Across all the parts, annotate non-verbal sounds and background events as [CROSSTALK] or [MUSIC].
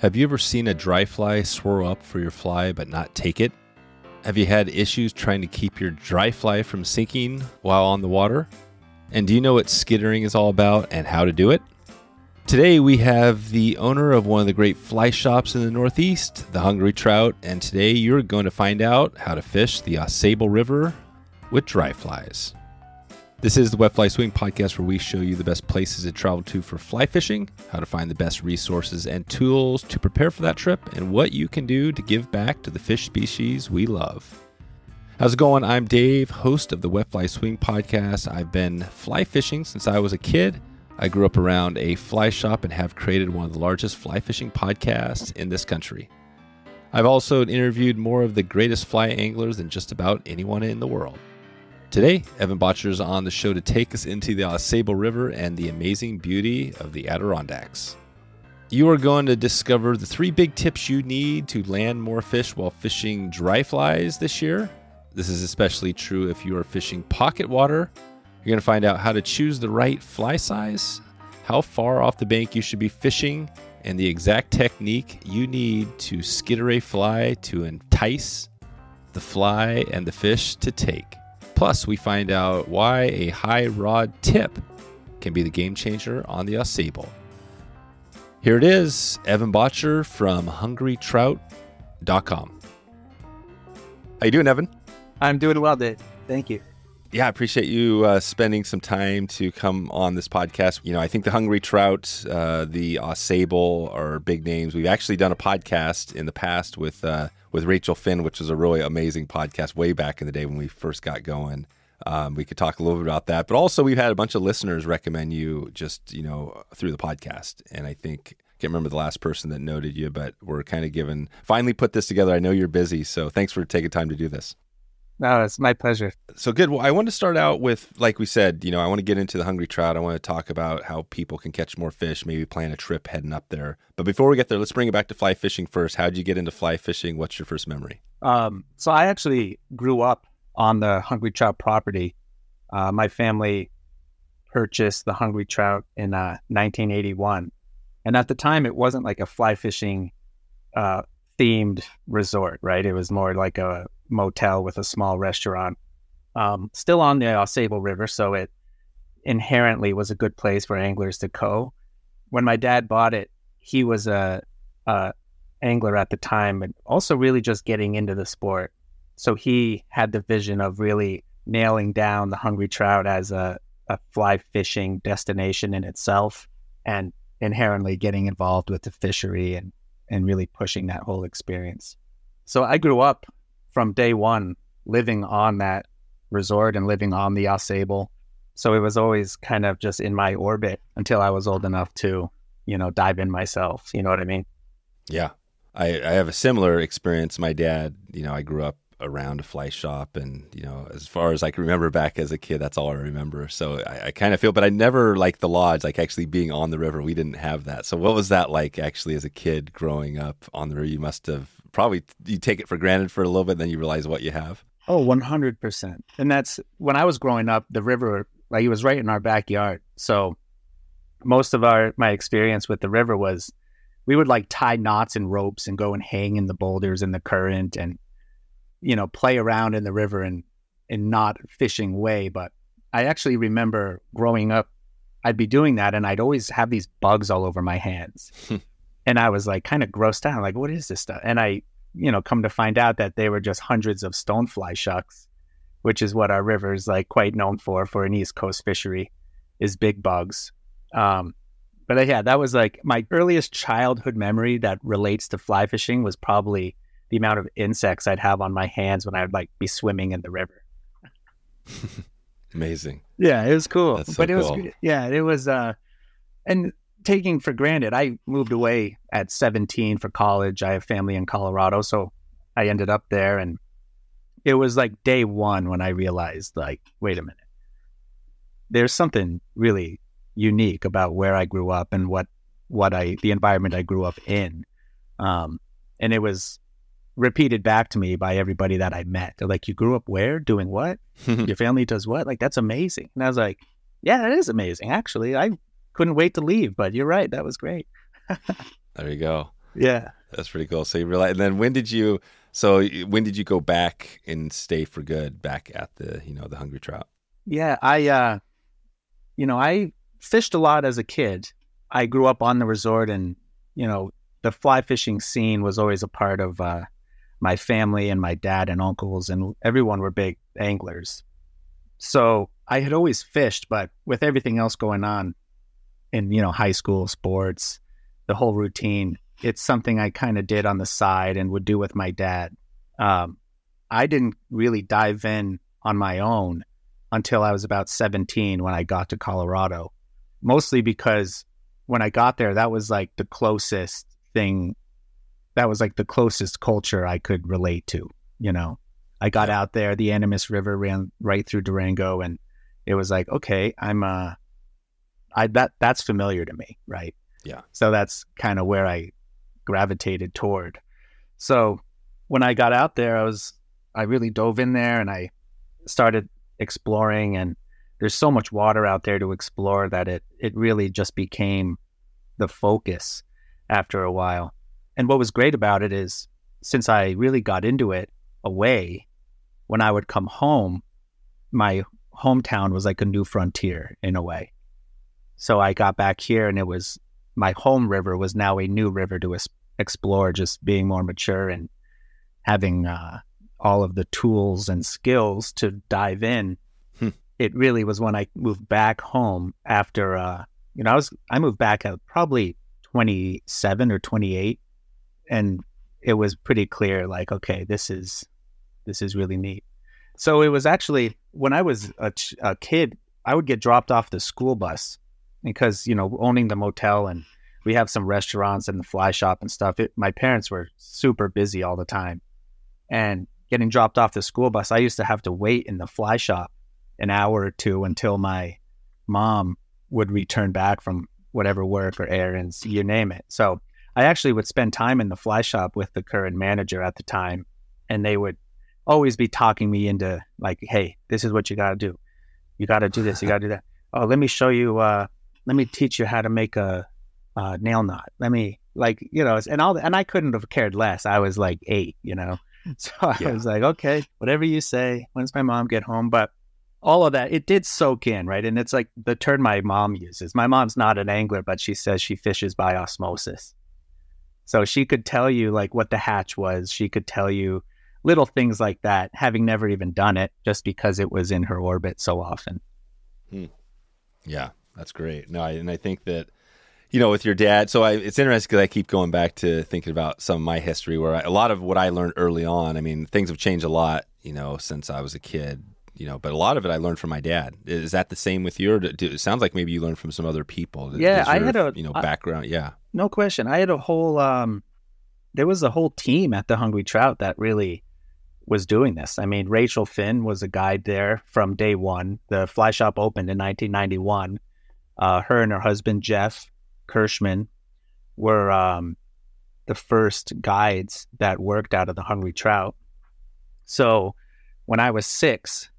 Have you ever seen a dry fly swirl up for your fly but not take it? Have you had issues trying to keep your dry fly from sinking while on the water? And do you know what skittering is all about and how to do it? Today we have the owner of one of the great fly shops in the Northeast, the Hungry Trout, and today you're going to find out how to fish the AuSable River with dry flies. This is the Wet Fly Swing podcast where we show you the best places to travel to for fly fishing, how to find the best resources and tools to prepare for that trip, and what you can do to give back to the fish species we love. How's it going? I'm Dave, host of the Wet Fly Swing podcast. I've been fly fishing since I was a kid. I grew up around a fly shop and have created one of the largest fly fishing podcasts in this country. I've also interviewed more of the greatest fly anglers than just about anyone in the world. Today, Evan Bottcher is on the show to take us into the Ausable River and the amazing beauty of the Adirondacks. You are going to discover the three big tips you need to land more fish while fishing dry flies this year. This is especially true if you are fishing pocket water. You're going to find out how to choose the right fly size, how far off the bank you should be fishing, and the exact technique you need to skitter a fly to entice the fly and the fish to take. Plus, we find out why a high rod tip can be the game changer on the AuSable. Here it is, Evan Bottcher from hungrytrout.com. How you doing, Evan? I'm doing well, Dave. Thank you. Yeah, I appreciate you uh, spending some time to come on this podcast. You know, I think the Hungry Trout, uh, the AuSable are big names. We've actually done a podcast in the past with uh, with Rachel Finn, which was a really amazing podcast way back in the day when we first got going. Um, we could talk a little bit about that, but also we've had a bunch of listeners recommend you just you know through the podcast, and I think can't remember the last person that noted you, but we're kind of given finally put this together. I know you're busy, so thanks for taking time to do this. No, it's my pleasure. So good. Well, I want to start out with, like we said, you know, I want to get into the hungry trout. I want to talk about how people can catch more fish, maybe plan a trip heading up there. But before we get there, let's bring it back to fly fishing first. How did you get into fly fishing? What's your first memory? Um, so I actually grew up on the hungry trout property. Uh, my family purchased the hungry trout in uh, 1981, and at the time, it wasn't like a fly fishing uh, themed resort, right? It was more like a motel with a small restaurant. Um, still on the AuSable River, so it inherently was a good place for anglers to go. When my dad bought it, he was a, a angler at the time, and also really just getting into the sport. So he had the vision of really nailing down the hungry trout as a, a fly fishing destination in itself, and inherently getting involved with the fishery and and really pushing that whole experience. So I grew up from day one living on that resort and living on the AuSable. So it was always kind of just in my orbit until I was old enough to, you know, dive in myself. You know what I mean? Yeah. I, I have a similar experience. My dad, you know, I grew up around a fly shop and you know as far as i can remember back as a kid that's all i remember so i, I kind of feel but i never like the lodge like actually being on the river we didn't have that so what was that like actually as a kid growing up on the river you must have probably you take it for granted for a little bit then you realize what you have oh 100% and that's when i was growing up the river like it was right in our backyard so most of our my experience with the river was we would like tie knots and ropes and go and hang in the boulders in the current and you know, play around in the river and in not fishing way. But I actually remember growing up, I'd be doing that and I'd always have these bugs all over my hands. [LAUGHS] and I was like kind of grossed out. like, what is this stuff? And I, you know, come to find out that they were just hundreds of stonefly shucks, which is what our river is like quite known for, for an East Coast fishery, is big bugs. Um, but yeah, that was like my earliest childhood memory that relates to fly fishing was probably the amount of insects I'd have on my hands when I would like be swimming in the river. [LAUGHS] Amazing. Yeah, it was cool. So but it cool. was yeah, it was uh and taking for granted. I moved away at 17 for college. I have family in Colorado, so I ended up there and it was like day 1 when I realized like wait a minute. There's something really unique about where I grew up and what what I the environment I grew up in. Um and it was repeated back to me by everybody that I met. They're like, "You grew up where? Doing what? [LAUGHS] Your family does what? Like that's amazing." And I was like, "Yeah, that is amazing. Actually, I couldn't wait to leave, but you're right. That was great." there you go. [LAUGHS] Yeah. That's pretty cool. So you realize, and then when did you? So when did you go back and stay for good back at the you know the Hungry Trout? Yeah, I uh you know, I fished a lot as a kid. I grew up on the resort and you know, the fly fishing scene was always a part of uh my family and my dad and uncles and everyone were big anglers. So I had always fished, but with everything else going on in, you know, high school sports, the whole routine, it's something I kind of did on the side and would do with my dad. Um, I didn't really dive in on my own until I was about 17 when I got to Colorado, mostly because when I got there, that was like the closest thing, that was like the closest culture I could relate to, you know. I got out there, the Animas River ran right through Durango, and it was like, okay, I'm uh I that that's familiar to me, right? Yeah. So that's kind of where I gravitated toward. So when I got out there, I was I really dove in there and I started exploring and there's so much water out there to explore that it it really just became the focus after a while. And what was great about it is since I really got into it away, when I would come home, my hometown was like a new frontier in a way. So I got back here and it was my home river was now a new river to explore, just being more mature and having uh, all of the tools and skills to dive in. Hmm. It really was when I moved back home after, uh, you know, I was I moved back at probably 27 or 28, and it was pretty clear, like, okay, this is this is really neat. So it was actually when I was a, ch- a kid, I would get dropped off the school bus because you know owning the motel and we have some restaurants and the fly shop and stuff. It, my parents were super busy all the time, and getting dropped off the school bus, I used to have to wait in the fly shop an hour or two until my mom would return back from whatever work or errands, you name it. So I actually would spend time in the fly shop with the current manager at the time, and they would always be talking me into like, "Hey, this is what you got to do. You got to do this. You got to do that. Oh, let me show you. Uh, let me teach you how to make a, a nail knot. Let me like you know." And all, and I couldn't have cared less. I was like eight, you know. Hmm. [LAUGHS] So I Yeah. was like, "Okay, whatever you say." When's my mom get home? But all of that, it did soak in, right? And it's like the term my mom uses. My mom's not an angler, but she says she fishes by osmosis. So she could tell you like what the hatch was. She could tell you little things like that, having never even done it, just because it was in her orbit so often. Hmm. Yeah, that's great. No, I, and I think that you know with your dad. So I, it's interesting because I keep going back to thinking about some of my history, where I, a lot of what I learned early on. I mean, things have changed a lot, you know, since I was a kid. You know, but a lot of it I learned from my dad. Is that the same with you? Or do, it sounds like maybe you learned from some other people. Yeah, Does I had a- you know I- background. Yeah, No question. I had a whole um there was a whole team at the Hungry Trout that really was doing this. I mean, Rachel Finn was a guide there from day one. The fly shop opened in 1991. Uh, her and her husband Jeff Kirschman were um, the first guides that worked out of the Hungry Trout. So when I was six,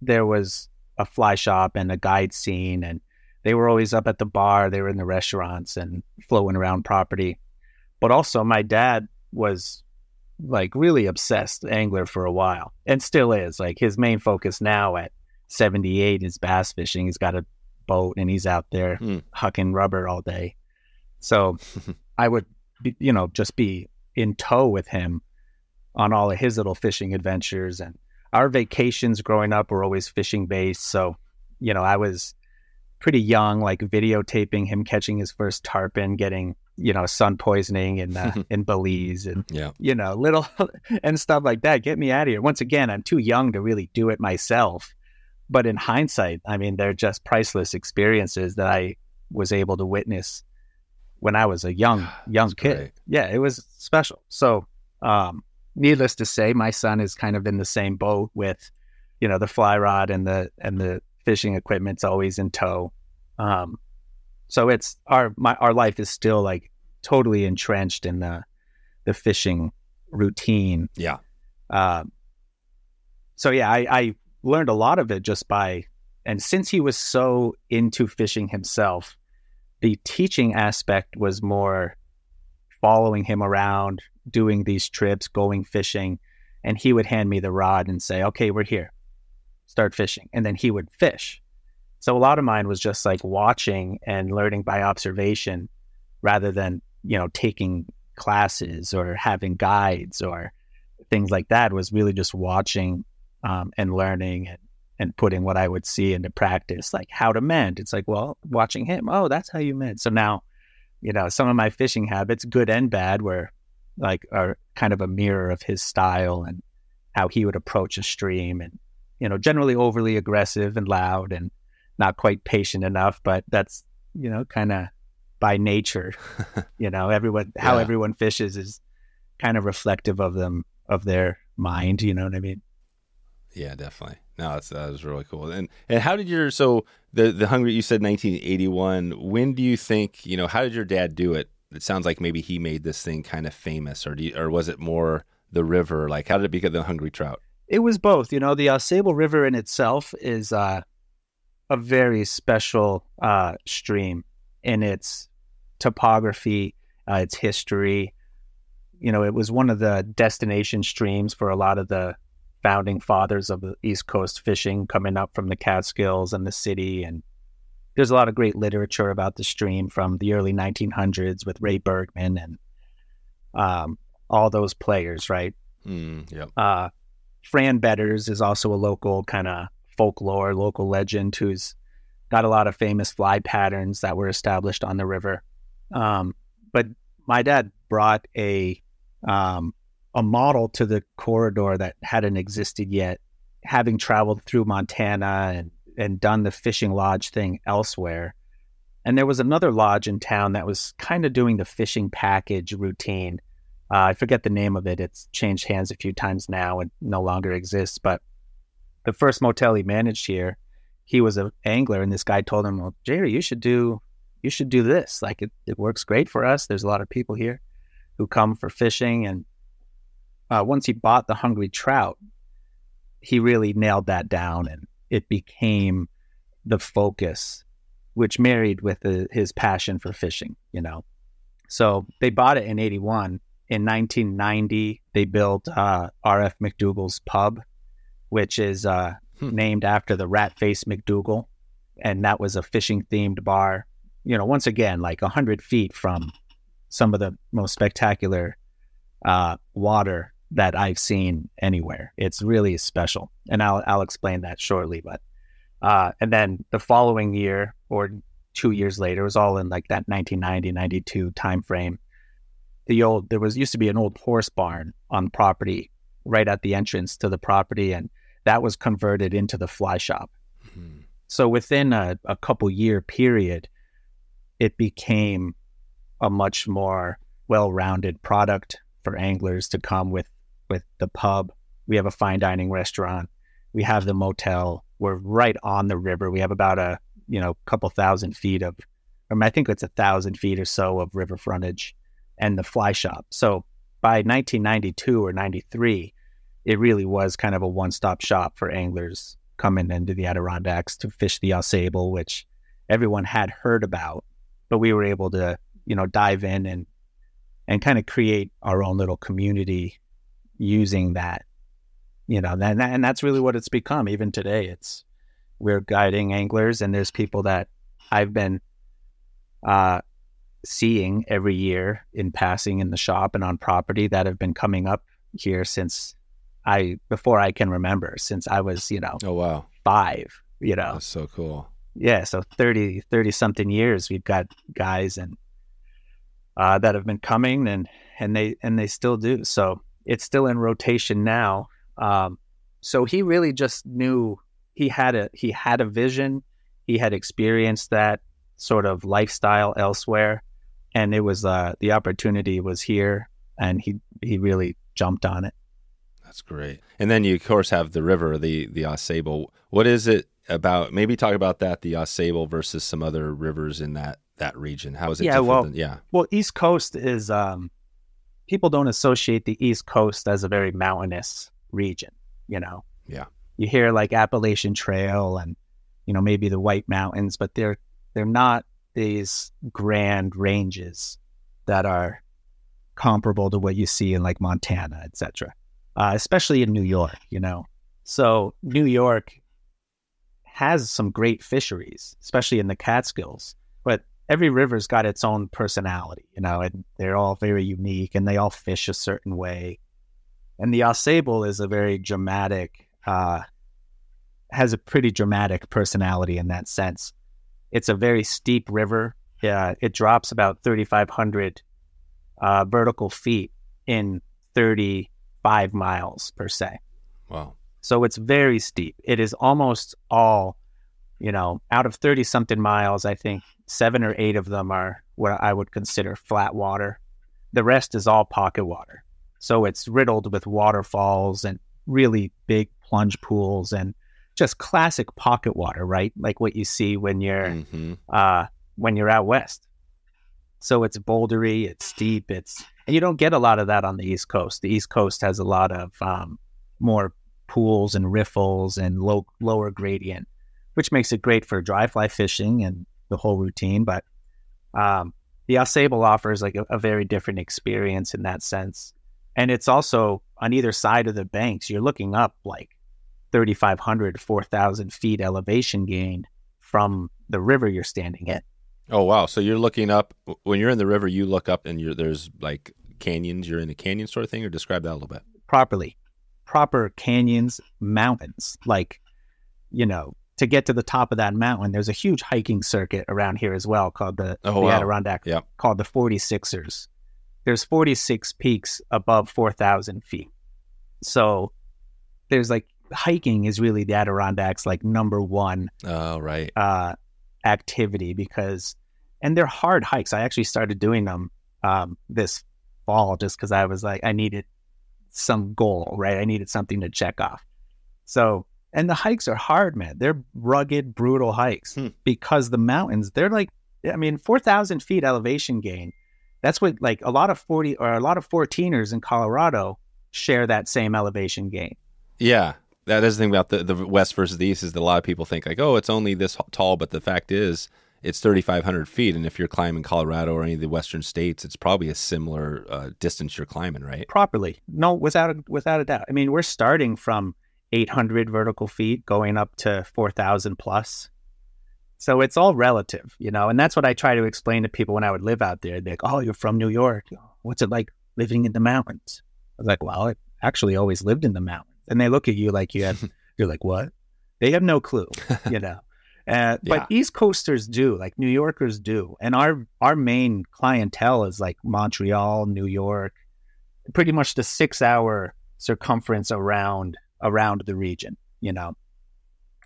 there was a fly shop and a guide scene, and they were always up at the bar. They were in the restaurants and flowing around property. But also, my dad was like really obsessed angler for a while and still is. Like his main focus now at 78 is bass fishing. He's got a boat and he's out there Hmm. hucking rubber all day. So [LAUGHS] I would, be, you know, just be in tow with him on all of his little fishing adventures. And our vacations growing up were always fishing based. So, you know, I was pretty young, like videotaping him catching his first tarpon, getting, you know, sun poisoning in, uh, [LAUGHS] in Belize and, yeah, you know, little [LAUGHS] and stuff like that. Get me out of here. Once again, I'm too young to really do it myself. But in hindsight, I mean, they're just priceless experiences that I was able to witness when I was a young, [SIGHS] young kid. great. Yeah, it was special. So, um, needless to say, my son is kind of in the same boat with, you know, the fly rod and the and the fishing equipment's always in tow. Um, so it's our my our life is still like totally entrenched in the the fishing routine. yeah, Um, so yeah, I, I learned a lot of it just by, and since he was so into fishing himself, the teaching aspect was more following him around, doing these trips, going fishing, and he would hand me the rod and say, "Okay, we're here. Start fishing." And then he would fish. So a lot of mine was just like watching and learning by observation rather than, you know, taking classes or having guides or things like that was really just watching um, and learning and, and putting what I would see into practice, like how to mend. It's like, well, watching him, oh, that's how you mend. So now, you know, some of my fishing habits, good and bad, were like are kind of a mirror of his style and how he would approach a stream and, you know, generally overly aggressive and loud and not quite patient enough, but that's, you know, kind of by nature, [LAUGHS] you know, everyone, how Yeah. everyone fishes is kind of reflective of them, of their mind. You know what I mean? Yeah, definitely. No, that's that was really cool. And and how did your so the the hungry you said 1981? When do you think you know how did your dad do it? It sounds like maybe he made this thing kind of famous, or do you, or was it more the river? Like how did it become the hungry trout? It was both. You know, the Ausable River in itself is uh, a very special uh, stream in its topography, uh, its history. You know, it was one of the destination streams for a lot of the founding fathers of the East Coast fishing coming up from the Catskills and the city. And there's a lot of great literature about the stream from the early 1900s with Ray Bergman and um, all those players, right? Mm, yep. Uh, Fran Betters is also a local kind of folklore, local legend who's got a lot of famous fly patterns that were established on the river. Um, but my dad brought a um, a model to the corridor that hadn't existed yet, having traveled through Montana and and done the fishing lodge thing elsewhere. And there was another lodge in town that was kind of doing the fishing package routine. Uh, I forget the name of it. It's changed hands a few times now and no longer exists. But the first motel he managed here, he was an angler, and this guy told him, "Well, Jerry, you should do, you should do this. Like it, it works great for us. There's a lot of people here who come for fishing." And uh, once he bought the Hungry Trout, he really nailed that down, and it became the focus, which married with the, his passion for fishing. You know, so they bought it in '81 in 1990, they built uh, R.F. McDougall's Pub, which is uh, Hmm. named after the rat face McDougall. And that was a fishing themed bar. You know, once again, like 100 feet from some of the most spectacular uh, water that I've seen anywhere. It's really special. And I'll, I'll explain that shortly. But, uh, and then the following year or two years later, it was all in like that 1990, 92 timeframe the old there was used to be an old horse barn on property right at the entrance to the property and that was converted into the fly shop Mhm. so within a, a couple year period it became a much more well-rounded product for anglers to come with with the pub. We have a fine dining restaurant. We have the motel. We're right on the river. We have about a you know couple thousand feet of or i think it's a thousand feet or so of river frontage and the fly shop. So by 1992 or 93, it really was kind of a one stop shop for anglers coming into the Adirondacks to fish the Ausable, which everyone had heard about, but we were able to, you know, dive in and and kind of create our own little community using that, you know, and, and that's really what it's become. Even today, it's we're guiding anglers, and there's people that I've been uh, seeing every year in passing in the shop and on property that have been coming up here since I before I can remember since I was you know Oh wow, five you know that's so cool. yeah so 30 30 something years we've got guys and uh, that have been coming and and they and they still do so it's still in rotation now um, so he really just knew he had a he had a vision he had experienced that sort of lifestyle elsewhere and it was uh, the opportunity was here and he he really jumped on it That's great. And then you of course have the river, the the Ausable. What is it about? Maybe talk about that, the Ausable versus some other rivers in that that region. How is it? Yeah, different well- than- yeah, Well, East Coast is um, people don't associate the East Coast as a very mountainous region. You know, Yeah. You hear like Appalachian Trail and you know maybe the White Mountains, but they're they're not these grand ranges that are comparable to what you see in like Montana, etc. Uh, especially in New York, you know. So New York has some great fisheries, especially in the Catskills. Every river's got its own personality, you know, and they're all very unique and they all fish a certain way. And the Ausable is a very dramatic, uh, has a pretty dramatic personality in that sense. It's a very steep river. Yeah, it drops about 3,500 uh, vertical feet in 35 miles per se. Wow. So it's very steep. It is almost all, you know, out of 30 something miles, I think seven or eight of them are what I would consider flat water. The rest is all pocket water. So it's riddled with waterfalls and really big plunge pools and just classic pocket water, right? Like what you see when you're hmm uh, when you're out west. So it's bouldery, it's steep, it's and you don't get a lot of that on the East Coast. The East Coast has a lot of um, more pools and riffles and low lower gradient, which makes it great for dry fly fishing and the whole routine. But um, the Ausable offers like a, a very different experience in that sense, and it's also on either side of the banks. You're looking up like 3,500, 4,000 feet elevation gain from the river you're standing in. Oh wow! So you're looking up when you're in the river. You look up and you're there's like canyons. You're in a canyon sort of thing, or describe that a little bit. properly. Proper canyons, mountains. Like, you know, to get to the top of that mountain, there's a huge hiking circuit around here as well called the, Oh, the wow. Adirondack, Yep. called the 46ers. There's 46 peaks above 4,000 feet. So there's like hiking is really the Adirondacks like number one Oh right. uh, activity because, and they're hard hikes. I actually started doing them um, this fall just because I was like, I needed some goal, right? I needed something to check off. So, and the hikes are hard, man. They're rugged, brutal hikes Hmm. because the mountains, they're like, I mean, 4,000 feet elevation gain. That's what like a lot of 40 or a lot of 14ers in Colorado share that same elevation gain. Yeah, that is the thing about the the west versus the east is that a lot of people think like, oh, it's only this tall, but the fact is, it's 3,500 feet, and if you're climbing Colorado or any of the western states, it's probably a similar uh, distance you're climbing, right? properly. No, without a, without a doubt. I mean, we're starting from 800 vertical feet going up to 4,000 plus. So it's all relative, you know, and that's what I try to explain to people when I would live out there. They're like, "Oh, you're from New York. What's it like living in the mountains?" I was like, "Well, I actually always lived in the mountains." And they look at you like you have, [LAUGHS] you're like, "What?" They have no clue, [LAUGHS] you know. Uh, but East Coasters do, like New Yorkers do, and our our main clientele is like Montreal, New York, pretty much the six hour circumference around around the region. You know,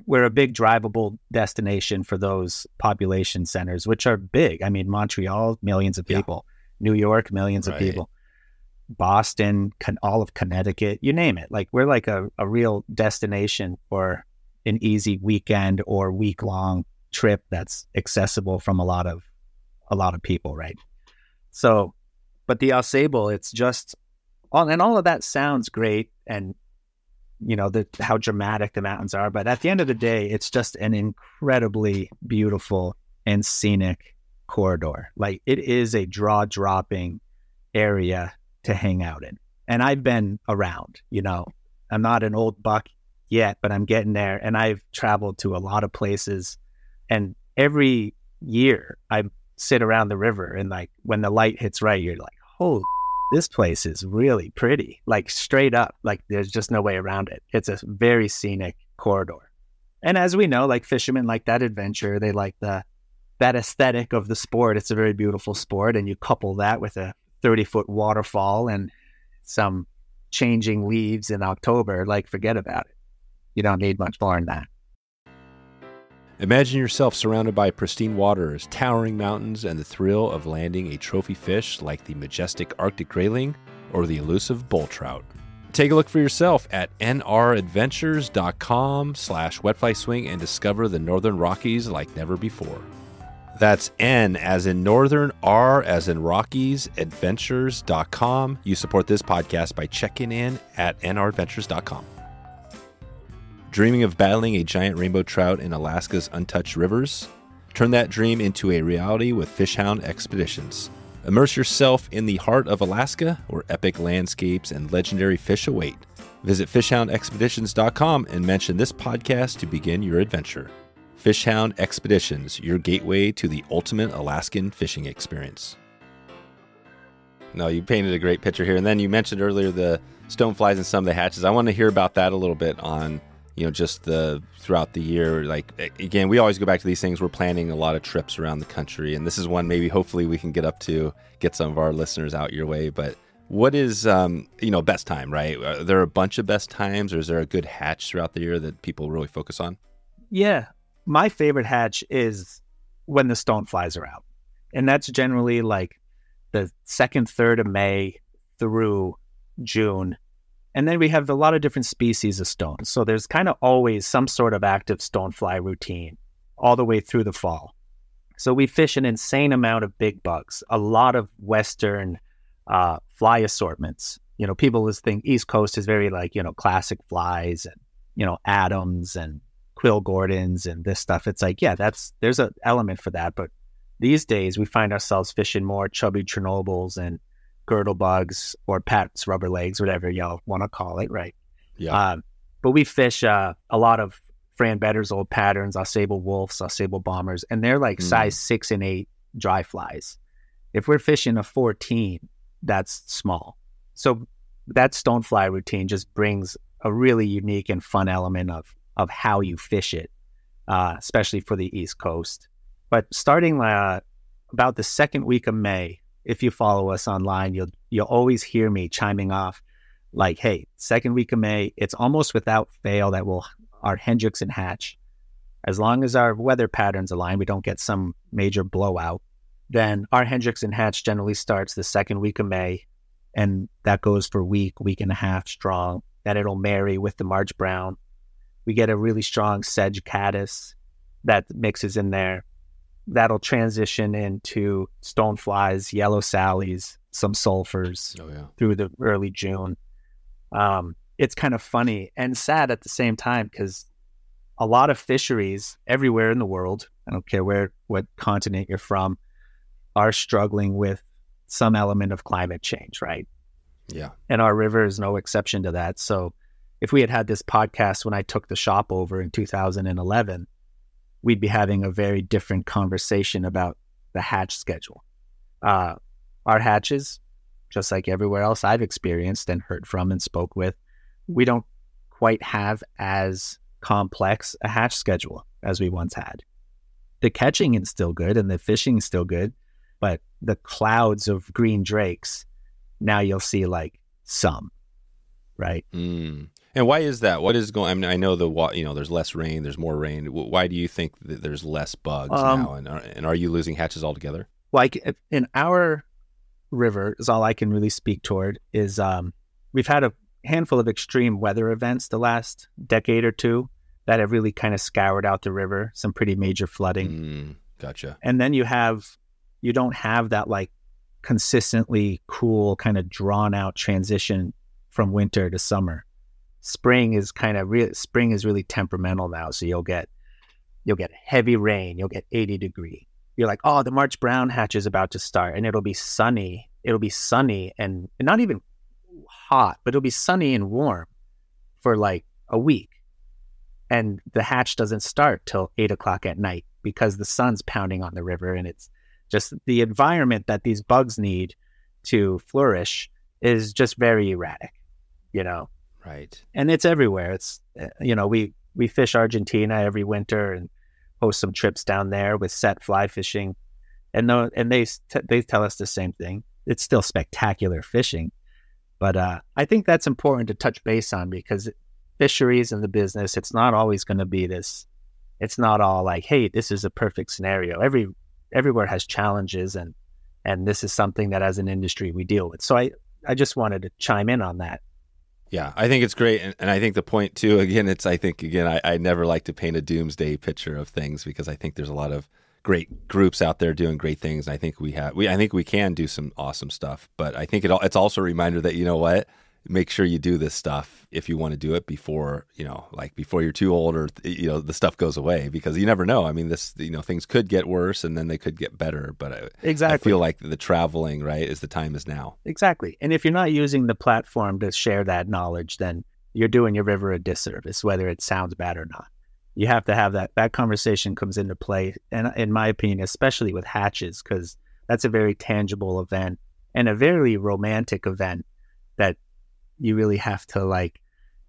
we're a big drivable destination for those population centers, which are big. I mean, Montreal, millions of Yeah. people. New York, millions of people. Boston, con- all of Connecticut, you name it. Like we're like a, a real destination for an easy weekend or week long trip that's accessible from a lot of a lot of people, right? So, but the Ausable, it's just all and all of that sounds great and you know the how dramatic the mountains are, but at the end of the day, it's just an incredibly beautiful and scenic corridor. Like it is a draw dropping area to hang out in. And I've been around, you know. I'm not an old buck yet, but I'm getting there and I've traveled to a lot of places and every year I sit around the river and like when the light hits right, you're like, holy, this place is really pretty. Like straight up, like there's just no way around it. It's a very scenic corridor. And as we know, like fishermen like that adventure, they like the that aesthetic of the sport. It's a very beautiful sport, and you couple that with a 30 foot waterfall and some changing leaves in October. Like, forget about it. You don't need much more than that. Imagine yourself surrounded by pristine waters, towering mountains, and the thrill of landing a trophy fish like the majestic Arctic grayling or the elusive bull trout. Take a look for yourself at nradventures.com slash wetflyswing and discover the Northern Rockies like never before. That's N as in Northern, R as in Rockies, adventures.com. You support this podcast by checking in at nradventures.com. Dreaming of battling a giant rainbow trout in Alaska's untouched rivers? Turn that dream into a reality with Fishhound Expeditions. Immerse yourself in the heart of Alaska, where epic landscapes and legendary fish await. Visit fishhoundexpeditions.com and mention this podcast to begin your adventure. Fishhound Expeditions, your gateway to the ultimate Alaskan fishing experience. No, you painted a great picture here. And then you mentioned earlier the stoneflies and some of the hatches. I want to hear about that a little bit on you know just the throughout the year like again we always go back to these things. We're planning a lot of trips around the country and this is one maybe hopefully we can get up to get some of our listeners out your way but what is um, you know best time right? Are there a bunch of best times or is there a good hatch throughout the year that people really focus on? Yeah. My favorite hatch is when the stone flies are out and that's generally like the second third of may through june and then we have a lot of different species of stones. So there's kind of always some sort of active stonefly routine all the way through the fall. So we fish an insane amount of big bugs, a lot of Western uh, fly assortments. You know, people think East Coast is very like, you know, classic flies and, you know, Adams and Quill Gordons and this stuff. It's like, yeah, that's, there's an element for that. But these days we find ourselves fishing more chubby Chernobyls and girdle bugs or Pat's, rubber legs, whatever y'all want to call it, right? Yeah. Um, but we fish uh, a lot of Fran Betters' old patterns, Ausable Wulffs, Ausable bombers, and they're like mm. size six and eight dry flies. If we're fishing a 14, that's small. So that stonefly routine just brings a really unique and fun element of of how you fish it, uh, especially for the East Coast. But starting uh, about the second week of May, if you follow us online, you'll you'll always hear me chiming off like, "Hey, second week of May, it's almost without fail that we'll our Hendrickson Hatch, as long as our weather patterns align, we don't get some major blowout. Then our Hendrickson Hatch generally starts the second week of May, and that goes for week, week and a half strong. Then it'll marry with the March Brown. We get a really strong sedge caddis that mixes in there that'll transition into stoneflies, yellow sallies, some sulfurs oh, yeah. through the early June. Um, it's kind of funny and sad at the same time because a lot of fisheries everywhere in the world, I don't care where what continent you're from, are struggling with some element of climate change, right? Yeah. And our river is no exception to that. So if we had had this podcast when I took the shop over in 2011, we'd be having a very different conversation about the hatch schedule. Uh, our hatches, just like everywhere else I've experienced and heard from and spoke with, we don't quite have as complex a hatch schedule as we once had. The catching is still good and the fishing is still good, but the clouds of green drakes, now you'll see like some, right? Mm. And why is that? What is going? I mean, I know the you know there's less rain, there's more rain. Why do you think that there's less bugs um, now? And are, and are you losing hatches altogether? Like in our river, is all I can really speak toward. Is um, we've had a handful of extreme weather events the last decade or two that have really kind of scoured out the river. Some pretty major flooding. Mm, gotcha. And then you have you don't have that like consistently cool kind of drawn out transition from winter to summer spring is kind of real spring is really temperamental now so you'll get you'll get heavy rain you'll get 80 degree. You're like oh the march brown hatch is about to start and it'll be sunny it'll be sunny and, and not even hot but it'll be sunny and warm for like a week. And the hatch doesn't start till eight o'clock at night because the sun's pounding on the river and it's just the environment that these bugs need to flourish is just very erratic you know Right. And it's everywhere. It's eh, you know we we fish Argentina every winter and host some trips down there with set fly fishing, and no, and they they tell us the same thing. It's still spectacular fishing, but uh, I think that's important to touch base on because fisheries and the business, it's not always going to be this. It's not all like, hey, this is a perfect scenario. Every everywhere has challenges, and and this is something that as an industry we deal with. So I I just wanted to chime in on that. Yeah, I think it's great, and, and, I think the point too. Again, it's I think again I, I never like to paint a doomsday picture of things because I think there's a lot of great groups out there doing great things. And I think we have we I think we can do some awesome stuff, but I think it all, it's also a reminder that you know what make sure you do this stuff if you want to do it before you know like before you're too old or you know the stuff goes away because you never know. I mean this you know things could get worse and then they could get better but I, exactly. I feel like the traveling right is the time is now. Exactly. And if you're not using the platform to share that knowledge then you're doing your river a disservice whether it sounds bad or not. You have to have that that conversation comes into play and in my opinion especially with hatches because that's a very tangible event and a very romantic event you really have to like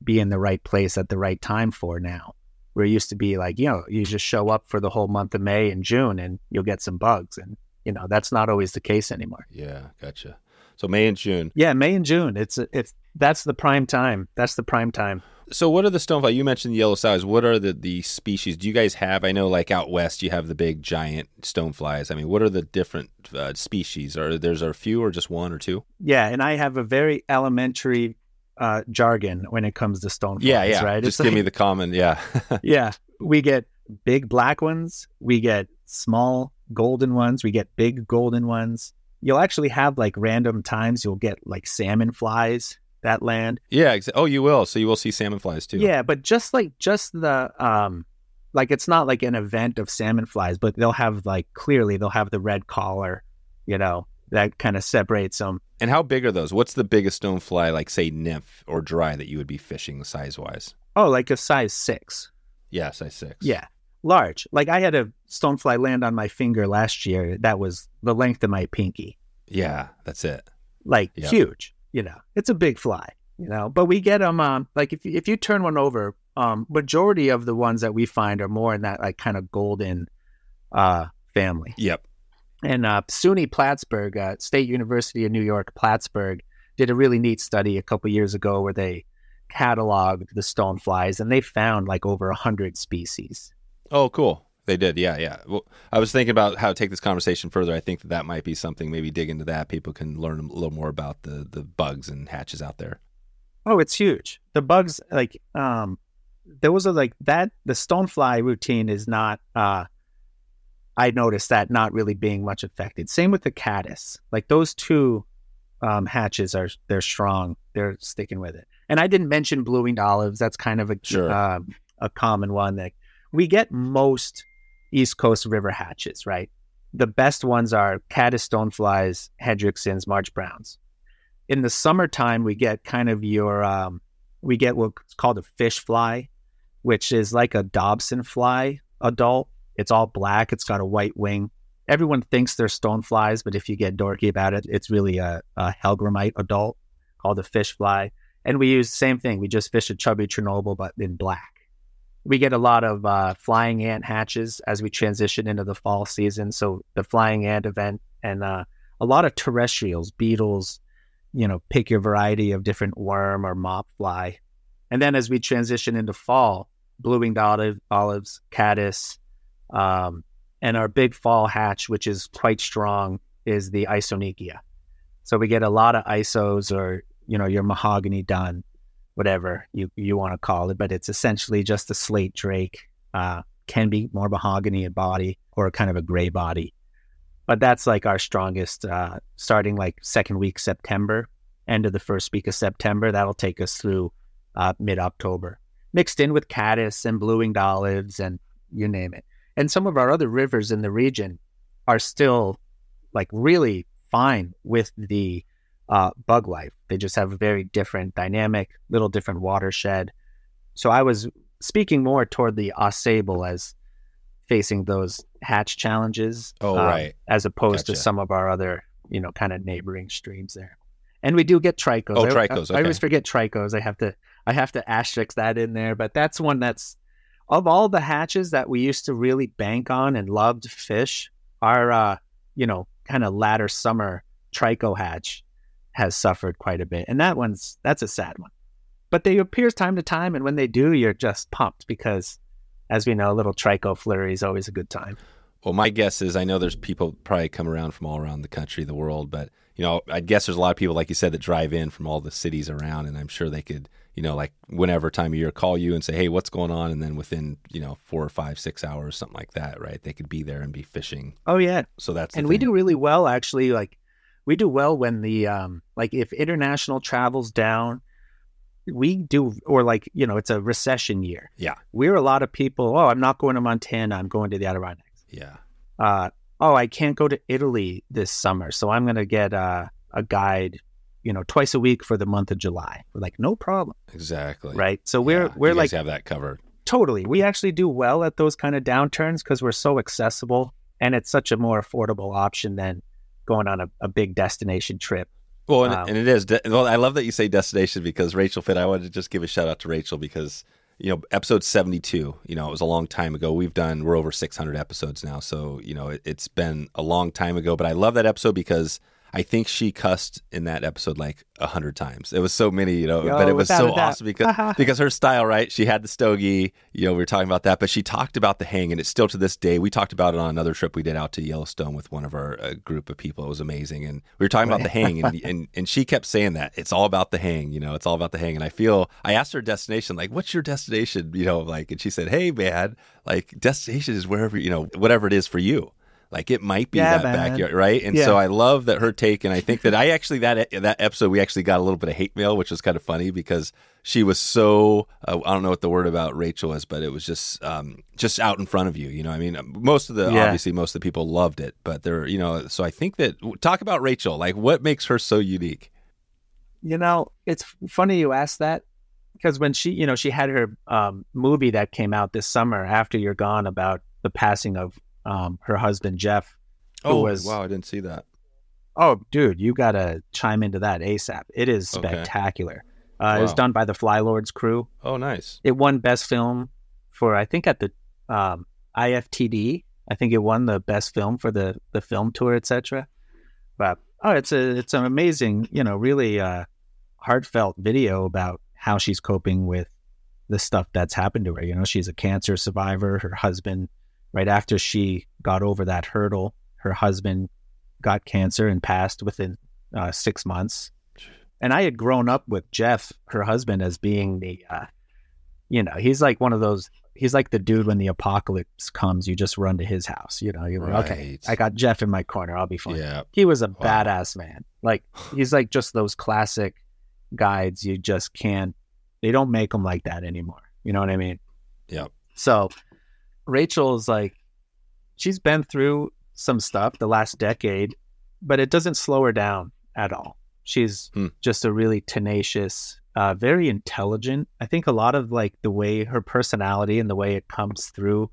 be in the right place at the right time for now. Where it used to be like, you know, you just show up for the whole month of May and June and you'll get some bugs. And, you know, that's not always the case anymore. Yeah, gotcha. So May and June. Yeah, May and June. It's it's that's the prime time. That's the prime time. So what are the stonefly? You mentioned the yellow size. What are the, the species? Do you guys have? I know like out west you have the big giant stoneflies. I mean, what are the different uh, species? Are there's a few or just one or two? Yeah, and I have a very elementary uh, jargon when it comes to stoneflies. Yeah, yeah. Right. Just give like, me the common. Yeah. [LAUGHS] yeah, we get big black ones. We get small golden ones. We get big golden ones. You'll actually have like random times you'll get like salmon flies that land. Yeah. Ex- oh, you will. So you will see salmon flies too. Yeah, but just like just the um, like it's not like an event of salmon flies, but they'll have like clearly they'll have the red collar, you know, that kind of separates them. And how big are those? What's the biggest stonefly, like say nymph or dry, that you would be fishing size wise? Oh, like a size six. Yeah, size six. Yeah, large. Like I had a stonefly land on my finger last year. That was the length of my pinky. Yeah, that's it. Like yep. huge. You know, it's a big fly. You know, but we get them. Um, like if if you turn one over, um, majority of the ones that we find are more in that like kind of golden, uh, family. Yep. And uh, SUNY Plattsburgh, uh, State University of New York, Plattsburgh, did a really neat study a couple years ago where they cataloged the stoneflies and they found like over a hundred species. Oh, cool. They did, yeah, yeah. Well, I was thinking about how to take this conversation further. I think that that might be something. Maybe dig into that. People can learn a little more about the the bugs and hatches out there. Oh, it's huge. The bugs, like, um, those are like that. The stonefly routine is not. uh I noticed that not really being much affected. Same with the caddis. Like those two um, hatches are they're strong. They're sticking with it. And I didn't mention blue winged olives. That's kind of a sure. uh, a common one that we get most East Coast river hatches. Right. The best ones are caddis stoneflies, Hendricksons, March Browns. In the summertime, we get kind of your um, we get what's called a fish fly, which is like a Dobson fly adult it's all black. It's got a white wing. Everyone thinks they're stoneflies, but if you get dorky about it, it's really a, a hellgrammite adult called a fish fly. And we use the same thing. We just fish a chubby Chernobyl, but in black. We get a lot of uh, flying ant hatches as we transition into the fall season. So the flying ant event and uh, a lot of terrestrials, beetles, you know, pick your variety of different worm or mop fly. And then as we transition into fall, blue winged olive, olives, caddis, um, and our big fall hatch, which is quite strong, is the isonychia. So we get a lot of isos or, you know, your mahogany dun, whatever you, you want to call it, but it's essentially just a slate drake. Uh, can be more mahogany body or kind of a gray body. But that's like our strongest, uh, starting like second week September, end of the first week of September. That'll take us through uh, mid October, mixed in with caddis and blue winged olives and you name it. And some of our other rivers in the region are still like really fine with the uh, bug life. They just have a very different dynamic, little different watershed. So I was speaking more toward the Ausable as facing those hatch challenges. Oh, um, right. As opposed gotcha. to some of our other, you know, kind of neighboring streams there. And we do get tricos. Oh, tricos. I, I, I always forget tricos. I have to I have to asterisk that in there, but that's one that's of all the hatches that we used to really bank on and loved fish, our uh, you know, kind of latter summer trico hatch has suffered quite a bit. And that one's that's a sad one. But they appear time to time and when they do, you're just pumped because as we know, a little trico flurry is always a good time. Well, my guess is I know there's people probably come around from all around the country, the world, but you know, I guess there's a lot of people, like you said, that drive in from all the cities around, and I'm sure they could you know, like whenever time of year, call you and say, hey, what's going on? And then within, you know, four or five, six hours, something like that, right? They could be there and be fishing. Oh, yeah. So that's and we do really well, actually. Like we do well when the um like if international travels down, we do or like you know it's a recession year. Yeah. we're a lot of people. Oh, I'm not going to Montana. I'm going to the Adirondacks. Yeah. Uh, oh, I can't go to Italy this summer, so I'm going to get uh, a guide. You know, twice a week for the month of July. We're like, no problem, Exactly. right? So we're Yeah, we're like have that covered. Totally. We actually do well at those kind of downturns because we're so accessible and it's such a more affordable option than going on a, a big destination trip. Well, and, Wow. and it is. De- well, I love that you say destination because Rachel Finn. I wanted to just give a shout out to Rachel because you know episode seventy two. You know, it was a long time ago. We've done we're over six hundred episodes now, so you know it, it's been a long time ago. But I love that episode because I think she cussed in that episode like a hundred times. It was so many, you know, Yo, but it was so awesome because [LAUGHS] because her style, right? She had the stogie. You know, we were talking about that, but she talked about the hang, and it's still to this day. We talked about it on another trip we did out to Yellowstone with one of our uh, group of people. It was amazing, and we were talking about the hang, and, and [LAUGHS] and she kept saying that it's all about the hang. You know, it's all about the hang. And I feel I asked her destination, like, what's your destination? You know, like, and she said, hey, man, like destination is wherever you know, whatever it is for you. Like it might be Yeah, that man. backyard, right? And Yeah. so I love that her take, and I think that I actually that that episode we actually got a little bit of hate mail, which was kind of funny because she was so uh, I don't know what the word about Rachel is, but it was just um, just out in front of you. You know, I mean, most of the Yeah. obviously most of the people loved it, but there, you know, so I think that talk about Rachel, like what makes her so unique. You know, it's funny you ask that because when she, you know, she had her um, movie that came out this summer after you're gone about the passing of um, her husband, Jeff. Who Oh was- wow, I didn't see that. Oh, dude, you got to chime into that ASAP. It is Okay. spectacular. Uh, It was done by the Flylords crew. Oh, nice. It won Best Film for I think at the um, IFTD. I think it won the Best Film for the the film tour, etc. But oh, it's a it's an amazing, you know, really uh, heartfelt video about how she's coping with the stuff that's happened to her. You know, she's a cancer survivor. Her husband, right after she got over that hurdle, her husband got cancer and passed within uh, six months. And I had grown up with Jeff, her husband, as being the, uh, you know, he's like one of those. He's like the dude when the apocalypse comes, you just run to his house. You know, you're like, okay, I got Jeff in my corner. I'll be fine. Yeah. He was a Wow. badass man. Like he's like just those classic guides. You just can't. They don't make them like that anymore. You know what I mean? Yep. So Rachel's like, she's been through some stuff the last decade, but it doesn't slow her down at all. She's Hmm. just a really tenacious, uh, very intelligent. I think a lot of like the way her personality and the way it comes through,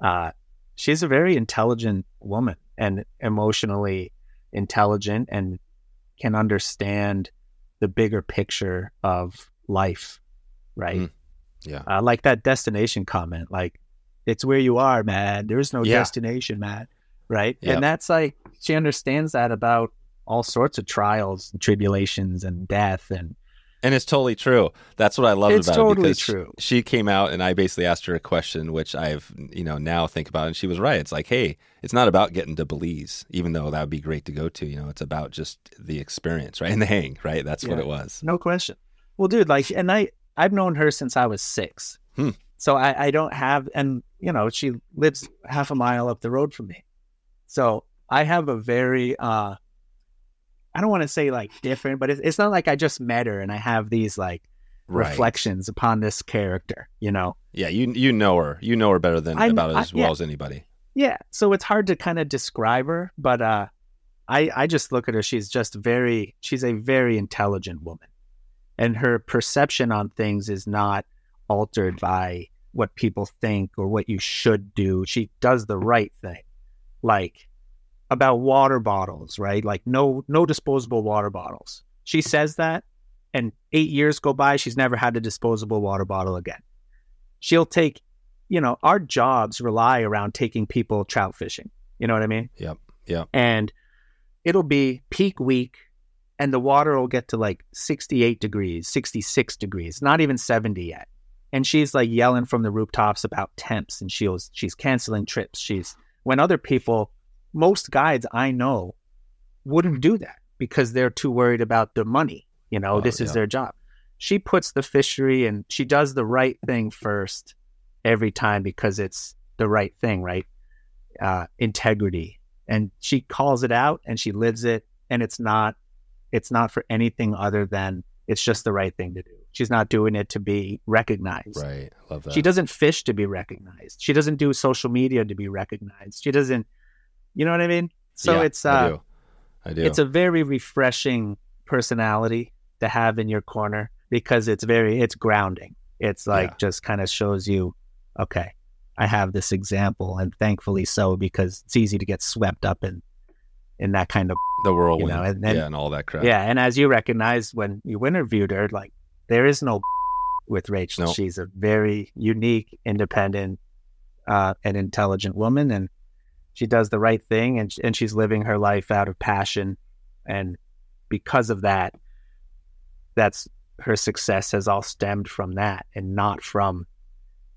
uh, she's a very intelligent woman and emotionally intelligent and can understand the bigger picture of life, right? Hmm. Yeah. Uh, like that destination comment, like it's where you are, man. There's no Yeah. destination, man. Right. Yep. And that's like, she understands that about all sorts of trials and tribulations and death. And And it's totally true. That's what I love about totally it because she- true. She, came out and I basically asked her a question, which I've you know now think about, and she was right. It's like, hey, it's not about getting to Belize, even though that would be great to go to. You know, it's about just the experience, right, [LAUGHS] and the hang, right. That's what it was. no question. Well, dude, like, and I, I've known her since I was six. Hmm. So I, I don't have, and, you know, she lives half a mile up the road from me. So I have a very, uh, I don't want to say like different, but it's, it's not like I just met her and I have these like Right. reflections upon this character, you know? Yeah, you you know her. You know her better than I- about I- as well yeah. as anybody. Yeah. So it's hard to kind of describe her, but uh, I I just look at her. She's just very. She's a very intelligent woman, and her perception on things is not altered by what people think or what you should do. She does the right thing, like about water bottles, right? Like no no disposable water bottles. She says that, and eight years go by, she's never had a disposable water bottle again. She'll take you know, our jobs rely around taking people trout fishing. You know what I mean? Yep. Yep. And it'll be peak week and the water will get to like 68 degrees, 66 degrees, not even 70 yet. And she's like yelling from the rooftops about temps and she's she's canceling trips. She's when other people, most guides I know wouldn't do that because they're too worried about the money. You know, Oh, this is their job. She puts the fishery and she does the right thing first every time because it's the right thing, right? Uh, integrity. And she calls it out and she lives it and it's not it's not for anything other than it's just the right thing to do. She's not doing it to be recognized. Right. Love that. She doesn't fish to be recognized. She doesn't do social media to be recognized. She doesn't, you know what I mean? So Yeah, it's I uh, do. I do. it's a very refreshing personality to have in your corner because it's very it's grounding. It's like Yeah. just kind of shows you, okay, I have this example, and thankfully so because it's easy to get swept up in in that kind of the whirlwind. you know, and then- yeah, and all that crap. yeah. And as you recognize when you interviewed her, like there is no [LAUGHS] with Rachel. No. She's a very unique, independent, uh, and intelligent woman, and she does the right thing, and and she's living her life out of passion, and because of that, that's her success has all stemmed from that, and not from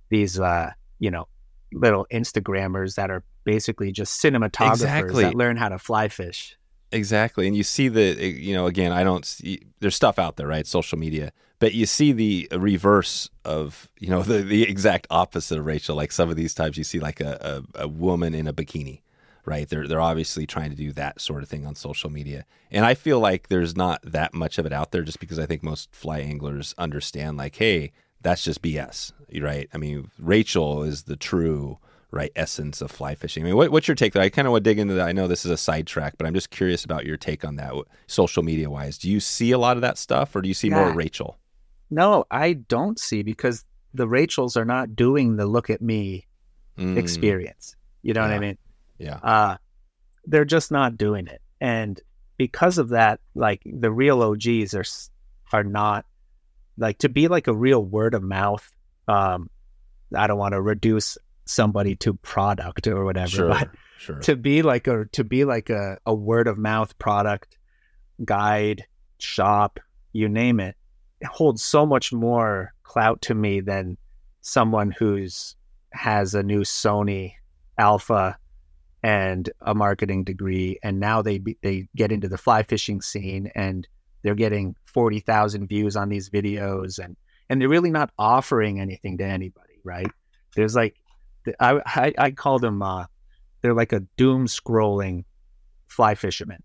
these, uh, you know, little Instagrammers that are basically just cinematographers Exactly. that learn how to fly fish. Exactly. And you see the, eh, you know, again, I don't see, there's stuff out there, right? Social media, but you see the reverse of, you know, [LAUGHS] the, the exact opposite of Rachel. Like some of these times you see like a, a, a woman in a bikini, right? They're, they're obviously trying to do that sort of thing on social media. And I feel like there's not that much of it out there just because I think most fly anglers understand like, hey, that's just BS, right? I mean, Rachel is the true, right essence of fly fishing. I mean, what, what's your take? There, I kind of want to dig into that. I know this is a sidetrack, but I'm just curious about your take on that, social media wise. Do you see a lot of that stuff, or do you see more Rachel? No, I don't see because the Rachels are not doing the look at me Mm, experience. You know what I mean? Yeah, Uh, they're just not doing it. And because of that, like the real OGs are are not like to be like a real word of mouth. Um, I don't want to reduce somebody to product or whatever, sure, but sure. to be like a to be like a, a word of mouth product guide shop you name it it holds so much more clout to me than someone who's has a new sony alpha and a marketing degree and now they they get into the fly fishing scene and they're getting 40,000 views on these videos and and they're really not offering anything to anybody right there's like I, I, I call them uh, they're like a doom scrolling fly fisherman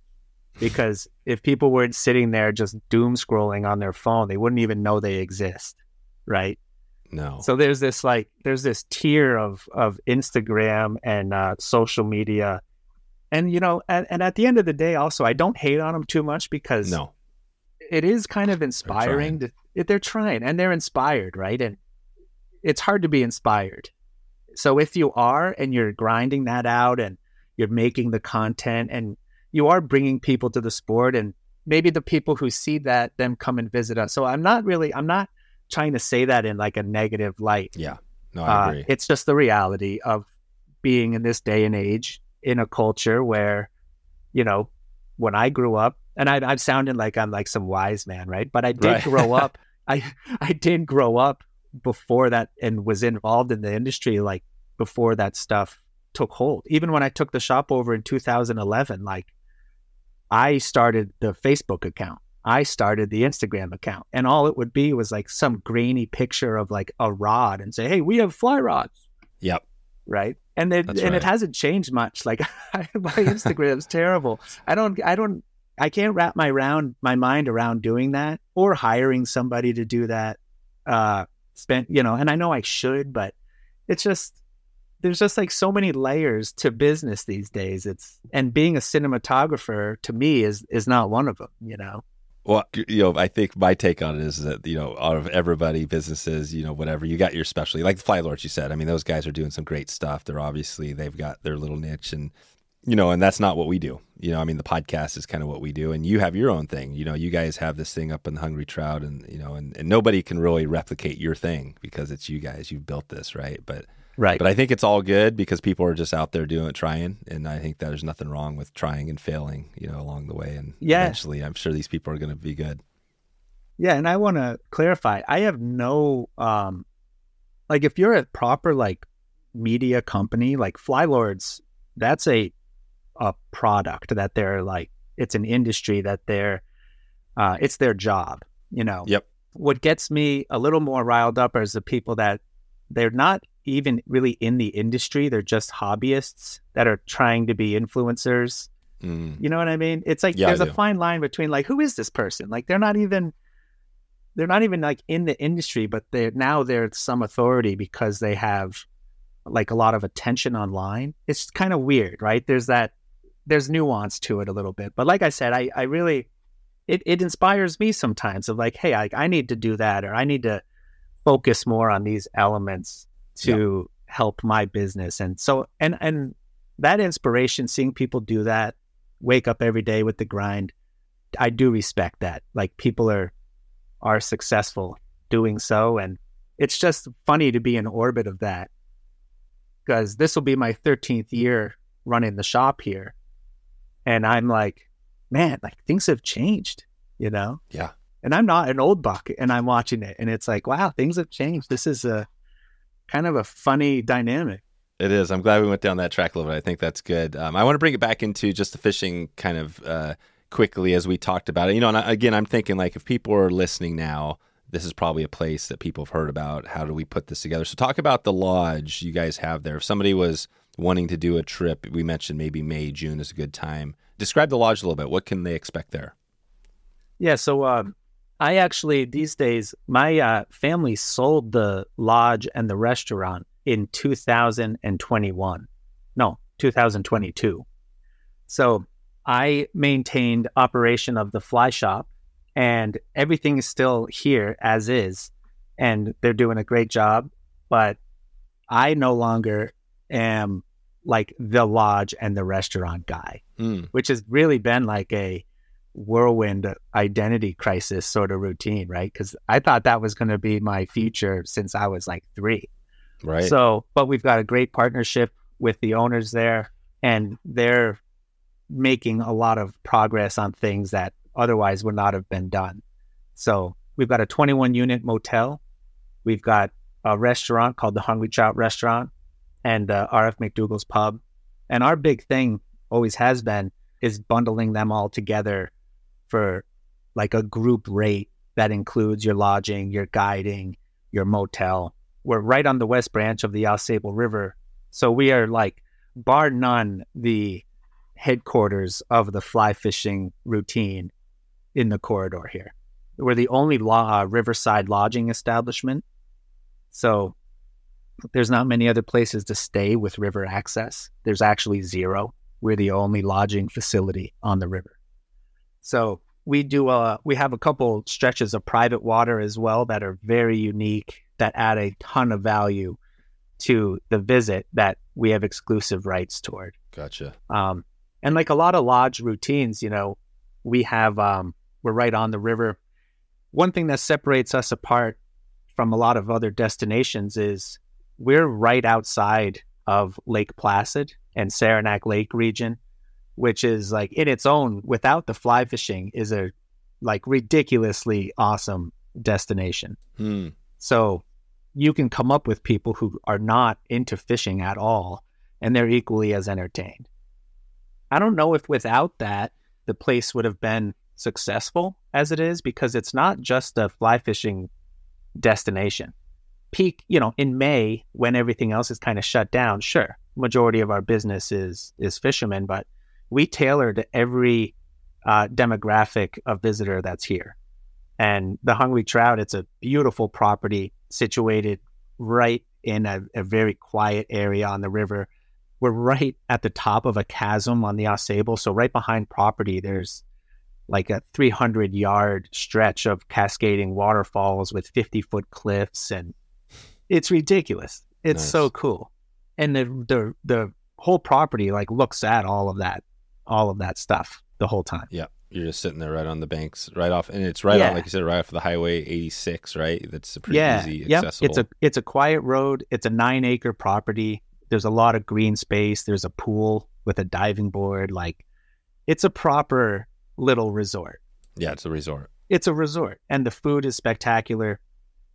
because if people weren't sitting there just doom scrolling on their phone they wouldn't even know they exist right? No, so there's this like there's this tier of of instagram and uh, social media. And you know and, and at the end of the day also i don't hate on them too much because no, it is kind of inspiring to they're trying and they're inspired right? And it's hard to be inspired so if you are and you're grinding that out and you're making the content and you are bringing people to the sport and maybe the people who see that then come and visit us so i'm not really i'm not trying to say that in like a negative light yeah, no, I uh, agree. it's just the reality of being in this day and age in a culture where, you know, when I grew up, and I, I'm sounding like I'm like some wise man, right? But I did Right. grow up. [LAUGHS] I I did grow up before that and was involved in the industry like before that stuff took hold. Even when I took the shop over in 2011, like I started the Facebook account. I started the Instagram account, and all it would be was like some grainy picture of like a rod, and say, "Hey, we have fly rods." yep, right? And it That's and right. it hasn't changed much. Like [LAUGHS] my Instagram's terrible. I don't I don't I can't wrap my round my mind around doing that or hiring somebody to do that. Uh, spent you know, and I know I should, but it's just there's just like so many layers to business these days. It's and being a cinematographer to me is is not one of them. You know. Well, you know, I think my take on it is that you know, out of everybody, businesses, you know, whatever, you got your specialty, like the Flylords. You said, I mean, those guys are doing some great stuff. They're obviously they've got their little niche, and you know, and that's not what we do. You know, I mean, the podcast is kind of what we do, and you have your own thing. You know, you guys have this thing up in the Hungry Trout, and you know, and, and nobody can really replicate your thing because it's you guys. You've built this, right? But Right. but I think it's all good because people are just out there doing it, trying, and I think that there's nothing wrong with trying and failing, you know, along the way. And Yeah. eventually, I'm sure these people are going to be good. Yeah, and I want to clarify. I have no um like if you're a proper like media company like Flylords, that's a a product that they're like it's an industry that they're uh it's their job, you know. Yep. What gets me a little more riled up is the people that they're not even really in the industry, they're just hobbyists that are trying to be influencers Mm. You know what I mean? It's like Yeah, there's a fine line between like who is this person? Like they're not even they're not even like in the industry, but they're now they're some authority because they have like a lot of attention online. It's kind of weird, right? There's that there's nuance to it a little bit. But like I said, I I really it, it inspires me sometimes of like, hey, I, I need to do that or I need to focus more on these elements to help my business. And so and and that inspiration, seeing people do that, wake up every day with the grind, I do respect that. Like people are are successful doing so. And it's just funny to be in orbit of that. Because this will be my 13th year running the shop here. And I'm like, man, like things have changed, you know? Yeah. And I'm not an old buck and I'm watching it and it's like, wow, things have changed. This is a kind of a funny dynamic. It is. I'm glad we went down that track a little bit. I think that's good. Um, I want to bring it back into just the fishing kind of uh, quickly as we talked about it. You know, and I, again, I'm thinking like if people are listening now, this is probably a place that people have heard about. How do we put this together? So talk about the lodge you guys have there. If somebody was wanting to do a trip, we mentioned maybe May, June is a good time. Describe the lodge a little bit. What can they expect there? Yeah, so um, I actually these days my uh, family sold the lodge and the restaurant in 2021. No, 2022. So I maintained operation of the fly shop, and everything is still here as is, and they're doing a great job. But I no longer am like the lodge and the restaurant guy Hmm. which has really been like a whirlwind identity crisis sort of routine, right? Because I thought that was going to be my future since I was like three. right. So, but we've got a great partnership with the owners there, and they're making a lot of progress on things that otherwise would not have been done. So, we've got a 21 unit motel, we've got a restaurant called the Hungry Trout Restaurant, and uh, RF McDougall's Pub. And our big thing always has been is bundling them all together for like a group rate that includes your lodging, your guiding, your motel. We're right on the west branch of the Ausable River. So we are like, bar none, the headquarters of the fly fishing routine in the corridor here. We're the only law, uh, riverside lodging establishment. So there's not many other places to stay with river access. There's actually zero. We're the only lodging facility on the river. So we do uh we have a couple stretches of private water as well that are very unique that add a ton of value to the visit that we have exclusive rights toward. Gotcha. Um, and like a lot of lodge routines, you know, we have um, we're right on the river. One thing that separates us apart from a lot of other destinations is we're right outside of Lake Placid and Saranac Lake region, which is like in its own, without the fly fishing, is a like ridiculously awesome destination. Hmm. So you can come up with people who are not into fishing at all, and they're equally as entertained. I don't know if without that, the place would have been successful as it is because it's not just a fly fishing destination. Peak, you know, in May when everything else is kind of shut down, sure, majority of our business is is fishermen, but we tailor to every uh, demographic of visitor that's here. And the Hungry Trout, it's a beautiful property situated right in a, a very quiet area on the river. We're right at the top of a chasm on the Ausable. So right behind property, there's like a 300 yard stretch of cascading waterfalls with 50 foot cliffs. And it's ridiculous. It's Nice. so cool. And the, the, the whole property like looks at all of that, all of that stuff the whole time. Yeah. You're just sitting there right on the banks, right off, and it's right on, like you said, right off the highway 86, right? That's pretty yeah, easy, yep. accessible. It's a it's a quiet road. It's a nine acre property. There's a lot of green space. There's a pool with a diving board. Like, it's a proper little resort. yeah, it's a resort. It's a resort, and the food is spectacular.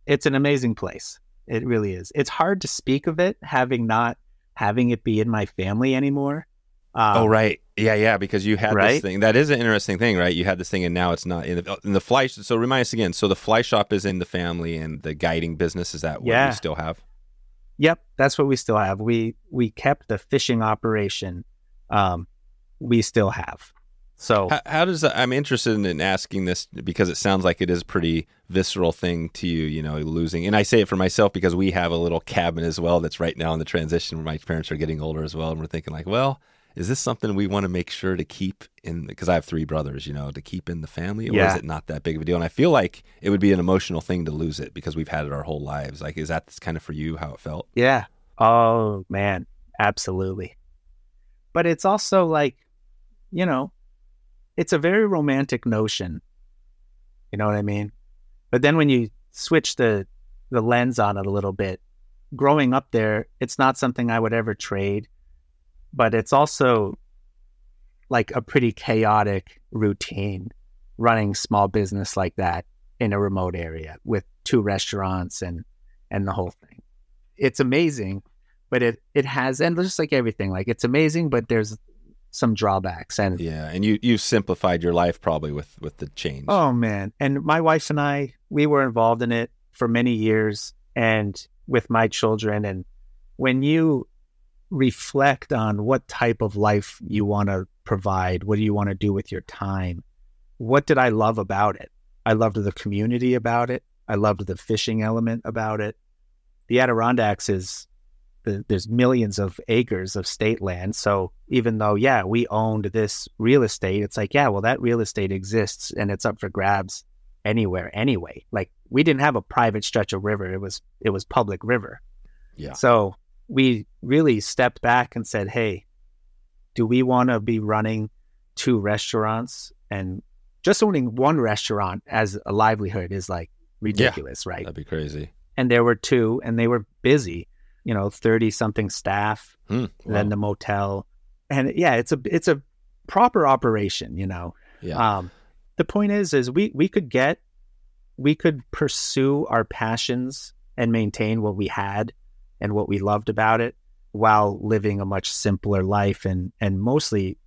It's an amazing place. It really is. It's hard to speak of it having not having it be in my family anymore. Um, oh, right. Yeah, yeah, because you had this thing. That is an interesting thing, right? You had this thing, and now it's not in the in the fly. So remind us again. So the fly shop is in the family, and the guiding business is that what Yeah. you still have? Yep, that's what we still have. We we kept the fishing operation, um, we still have. So how, how, does that, I'm interested in asking this because it sounds like it is a pretty visceral thing to you, you know, losing. And I say it for myself because we have a little cabin as well that's right now in the transition where my parents are getting older as well, and we're thinking like, well, is this something we want to make sure to keep in? Because I have three brothers, you know, to keep in the family, or yeah. is it not that big of a deal? And I feel like it would be an emotional thing to lose it because we've had it our whole lives. Like, is that kind of for you how it felt? Yeah. Oh man, absolutely. But it's also like, you know, it's a very romantic notion. You know what I mean? But then when you switch the the lens on it a little bit, growing up there, it's not something I would ever trade, but it's also like a pretty chaotic routine running small business like that in a remote area with two restaurants and and the whole thing. It's amazing, but it it has and just like everything, like it's amazing, but there's some drawbacks and yeah and you you've simplified your life probably with with the change. Oh man. And my wife and i we were involved in it for many years and with my children. And when you reflect on what type of life you want to provide what do you want to do with your time what did i love about it i loved the community about it i loved the fishing element about it the adirondacks is the, there's millions of acres of state land. So even though, yeah, we owned this real estate, it's like, yeah, well, that real estate exists and it's up for grabs anywhere anyway. Like we didn't have a private stretch of river; it was it was public river. Yeah. So we really stepped back and said, hey, do we want to be running two restaurants and just owning one restaurant as a livelihood is like ridiculous, yeah, right? That'd be crazy. And there were two, and they were busy you know, 30 something staff, hmm, wow. then the motel. And yeah, it's a it's a proper operation, you know. Yeah. Um, the point is is we we could get we could pursue our passions and maintain what we had and what we loved about it while living a much simpler life and and mostly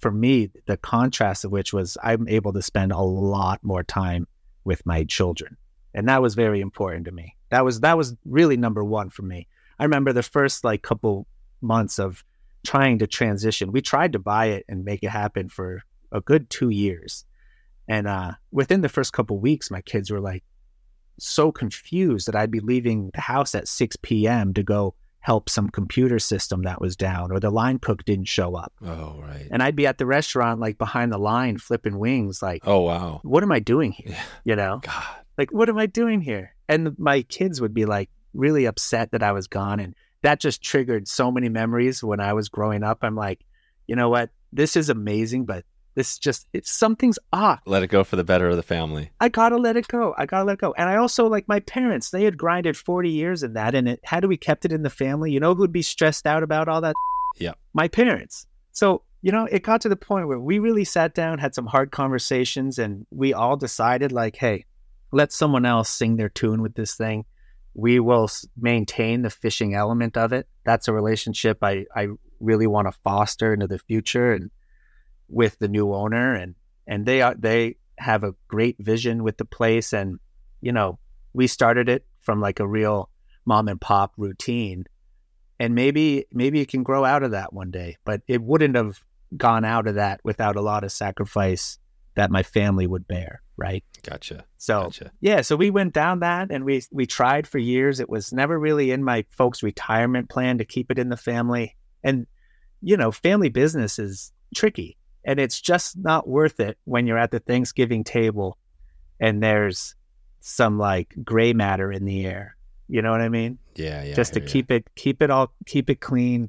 for me the contrast of which was I'm able to spend a lot more time with my children and that was very important to me that was that was really number 1 for me I remember the first like couple months of trying to transition. We tried to buy it and make it happen for a good two years. And uh, within the first couple weeks, my kids were like so confused that I'd be leaving the house at 6 p.m. to go help some computer system that was down or the line cook didn't show up. Oh, right. And I'd be at the restaurant like behind the line flipping wings like, "Oh, wow. What am I doing here?" Yeah. You know? God. Like, what am I doing here? And my kids would be like, really upset that I was gone. And that just triggered so many memories when I was growing up. I'm like, you know what? This is amazing, but this just it's something's off. Let it go for the better of the family. I gotta let it go. I gotta let it go. And I also like my parents, they had grinded 40 years in that and it had we kept it in the family, you know who'd be stressed out about all that? Yeah. My parents. So, you know, it got to the point where we really sat down, had some hard conversations, and we all decided like, hey, let someone else sing their tune with this thing we will maintain the fishing element of it. That's a relationship I, I really want to foster into the future and with the new owner and and they are they have a great vision with the place and you know we started it from like a real mom and pop routine and maybe maybe it can grow out of that one day but it wouldn't have gone out of that without a lot of sacrifice that my family would bear right? Gotcha. So gotcha. yeah, so we went down that and we we tried for years. It was never really in my folks' retirement plan to keep it in the family. And you know, family business is tricky and it's just not worth it when you're at the Thanksgiving table and there's some like gray matter in the air. You know what I mean? Yeah, yeah. Just to keep it keep it all keep it clean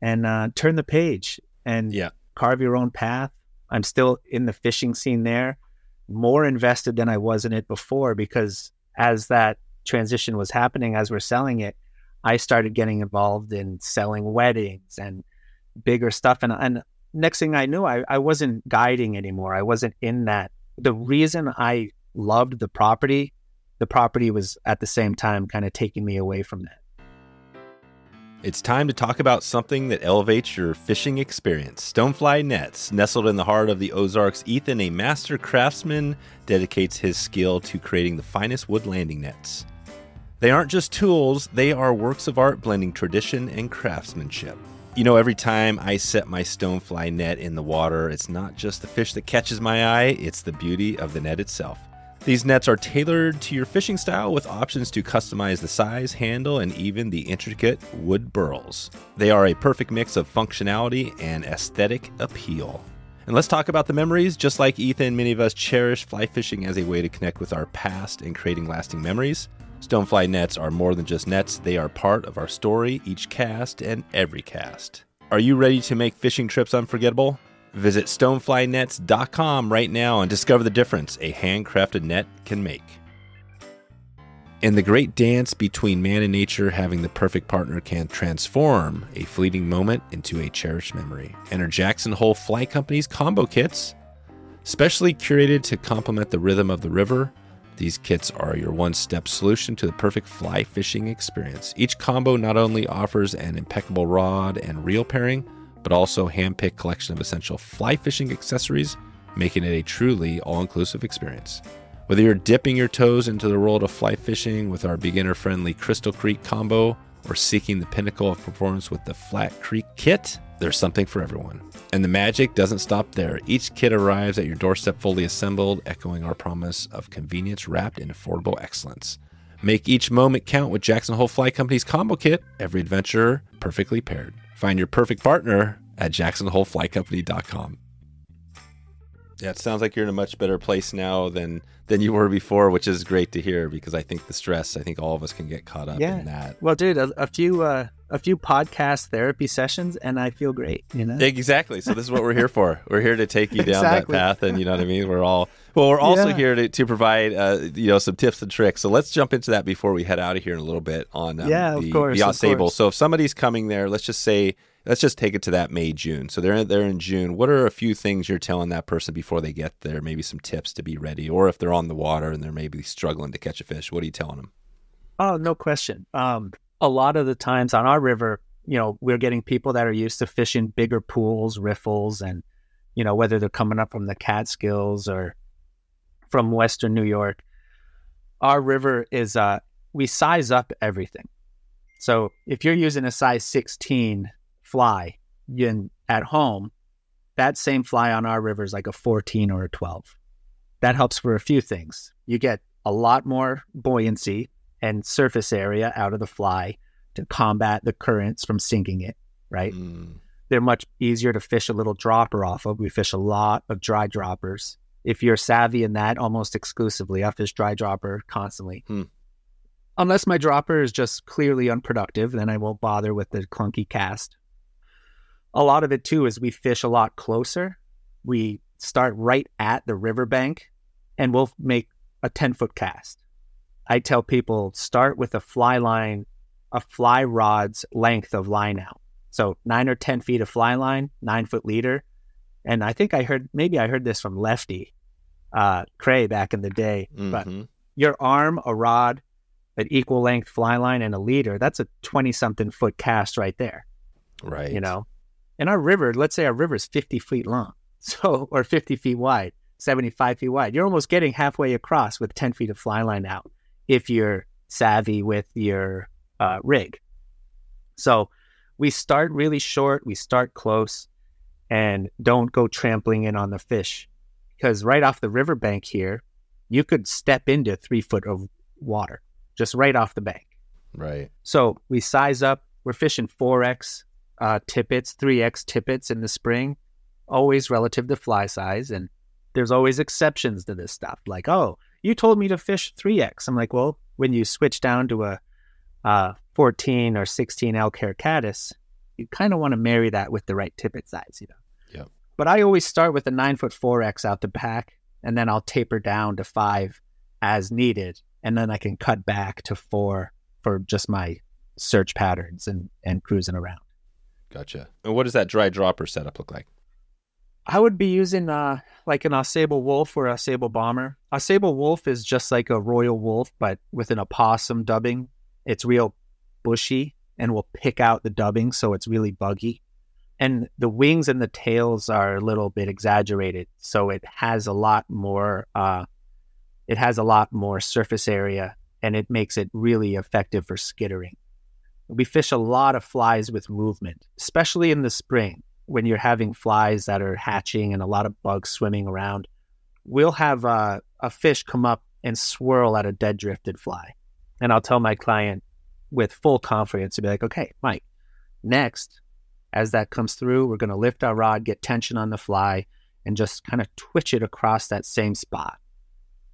and uh, turn the page and yeah. carve your own path. I'm still in the fishing scene there more invested than I was in it before because as that transition was happening, as we're selling it, I started getting involved in selling weddings and bigger stuff. And, and next thing I knew, I, I wasn't guiding anymore. I wasn't in that. The reason I loved the property, the property was at the same time kind of taking me away from that. It's time to talk about something that elevates your fishing experience. Stonefly Nets. Nestled in the heart of the Ozarks, Ethan, a master craftsman, dedicates his skill to creating the finest wood landing nets. They aren't just tools, they are works of art blending tradition and craftsmanship. You know, every time I set my stonefly net in the water, it's not just the fish that catches my eye, it's the beauty of the net itself. These nets are tailored to your fishing style with options to customize the size, handle, and even the intricate wood burls. They are a perfect mix of functionality and aesthetic appeal. And let's talk about the memories. Just like Ethan, many of us cherish fly fishing as a way to connect with our past and creating lasting memories. Stonefly nets are more than just nets, they are part of our story, each cast, and every cast. Are you ready to make fishing trips unforgettable? Visit stoneflynets.com right now and discover the difference a handcrafted net can make. In the great dance between man and nature, having the perfect partner can transform a fleeting moment into a cherished memory. Enter Jackson Hole Fly Company's combo kits, specially curated to complement the rhythm of the river these kits are your one step solution to the perfect fly fishing experience. Each combo not only offers an impeccable rod and reel pairing, but also hand picked collection of essential fly fishing accessories, making it a truly all inclusive experience. Whether you're dipping your toes into the world of fly fishing with our beginner friendly Crystal Creek combo or seeking the pinnacle of performance with the Flat Creek kit, there's something for everyone. And the magic doesn't stop there. Each kit arrives at your doorstep fully assembled, echoing our promise of convenience wrapped in affordable excellence. Make each moment count with Jackson Hole Fly Company's combo kit, every adventurer perfectly paired. Find your perfect partner at jacksonholeflycompany.com. Yeah, it sounds like you're in a much better place now than than you were before, which is great to hear because I think the stress, I think all of us can get caught up Yeah. in that. Well, dude, a, a few uh, a few podcast therapy sessions, and I feel great. You know. Exactly. So this is what we're here for. We're here to take you down Exactly. that path, and you know what I mean. We're all well. We're also Yeah. here to, to provide uh, you know some tips and tricks. So let's jump into that before we head out of here in a little bit on um, Yeah, of course, the of course. So if somebody's coming there, let's just say let's just take it to that May June. So they're they're in June. What are a few things you're telling that person before they get there? Maybe some tips to be ready, or if they're on the water and they're maybe struggling to catch a fish, what are you telling them? Oh, no question. Um, a lot of the times on our river, you know, we're getting people that are used to fishing bigger pools, riffles, and you know whether they're coming up from the Catskills or from Western New York. Our river is uh, we size up everything. So if you're using a size 16 fly in, at home, that same fly on our river is like a 14 or a 12. That helps for a few things. You get a lot more buoyancy and surface area out of the fly to combat the currents from sinking it, right? Mm, They're much easier to fish a little dropper off of. We fish a lot of dry droppers. If you're savvy in that, almost exclusively, I fish dry dropper constantly. Hmm. Unless my dropper is just clearly unproductive, then I won't bother with the clunky cast. A lot of it too is we fish a lot closer. We start right at the riverbank and we'll make a 10 foot cast. I tell people start with a fly line, a fly rod's length of line out. So nine or 10 feet of fly line, nine foot leader. And I think I heard, maybe I heard this from Lefty, uh, Kreh back in the day, but mhm. your arm, a rod, an equal length fly line, and a leader, that's a 20 something foot cast right there Right. you know and our river let's say our river is 50 feet long [LAUGHS] so or 50 feet wide 75 feet wide you're almost getting halfway across with 10 feet of fly line out if you're savvy with your uh, rig so we start really short we start close and don't go trampling in on the fish because right off the riverbank here you could step into three foot of water just right off the bank Right. so we size up. We're fishing 4x uh, tippets, 3x tippets in the spring, always relative to fly size. And there's always exceptions to this stuff. Like, oh, you told me to fish 3x. I'm like, well, when you switch down to a uh, 14 or 16 elk hair caddis, you kind of want to marry that with the right tippet size, you know. Yep. But I always start with a nine foot 4x out the back, and then I'll taper down to five as needed, and then I can cut back to four for just my search patterns and and cruising around. Gotcha. And what does that dry dropper setup look like? I would be using uh like an Ausable Wulff or a Sable Bomber. Ausable Wulff is just like a Royal Wulff, but with an opossum dubbing. It's real bushy and will pick out the dubbing, so it's really buggy. And the wings and the tails are a little bit exaggerated, so it has a lot more. Uh, it has a lot more surface area, and it makes it really effective for skittering. We fish a lot of flies with movement, especially in the spring when you're having flies that are hatching and a lot of bugs swimming around. We'll have uh, a fish come up and swirl at a dead drifted fly. And I'll tell my client with full confidence to be like, okay, Mike, next, as that comes through, we're going to lift our rod, get tension on the fly, and just kind of twitch it across that same spot.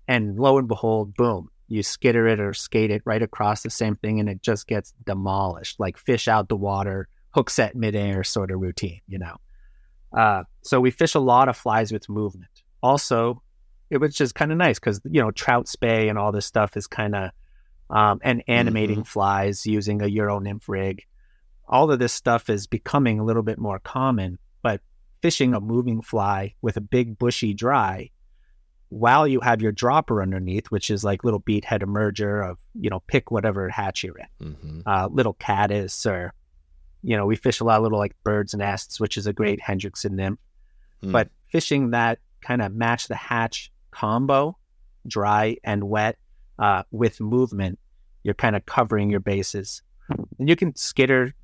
And lo and behold, boom, you skitter it or skate it right across the same thing and it just gets demolished, like fish out the water, hook set midair sort of routine, you know. Uh, so we fish a lot of flies with movement. Also, it was just kind of nice because you know trout Spey and all this stuff is kind of um, and animating mm-hmm. flies using a Euro nymph rig. All of this stuff is becoming a little bit more common, but fishing a moving fly with a big bushy dry while you have your dropper underneath, which is like little beadhead emerger of, you know, pick whatever hatch you're in, mm-hmm. uh, little caddis or, you know, we fish a lot of little like birds' nests, which is a great Hendrickson nymph. Mm. But fishing that kind of match the hatch combo, dry and wet, uh, with movement, you're kind of covering your bases. And you can skitter,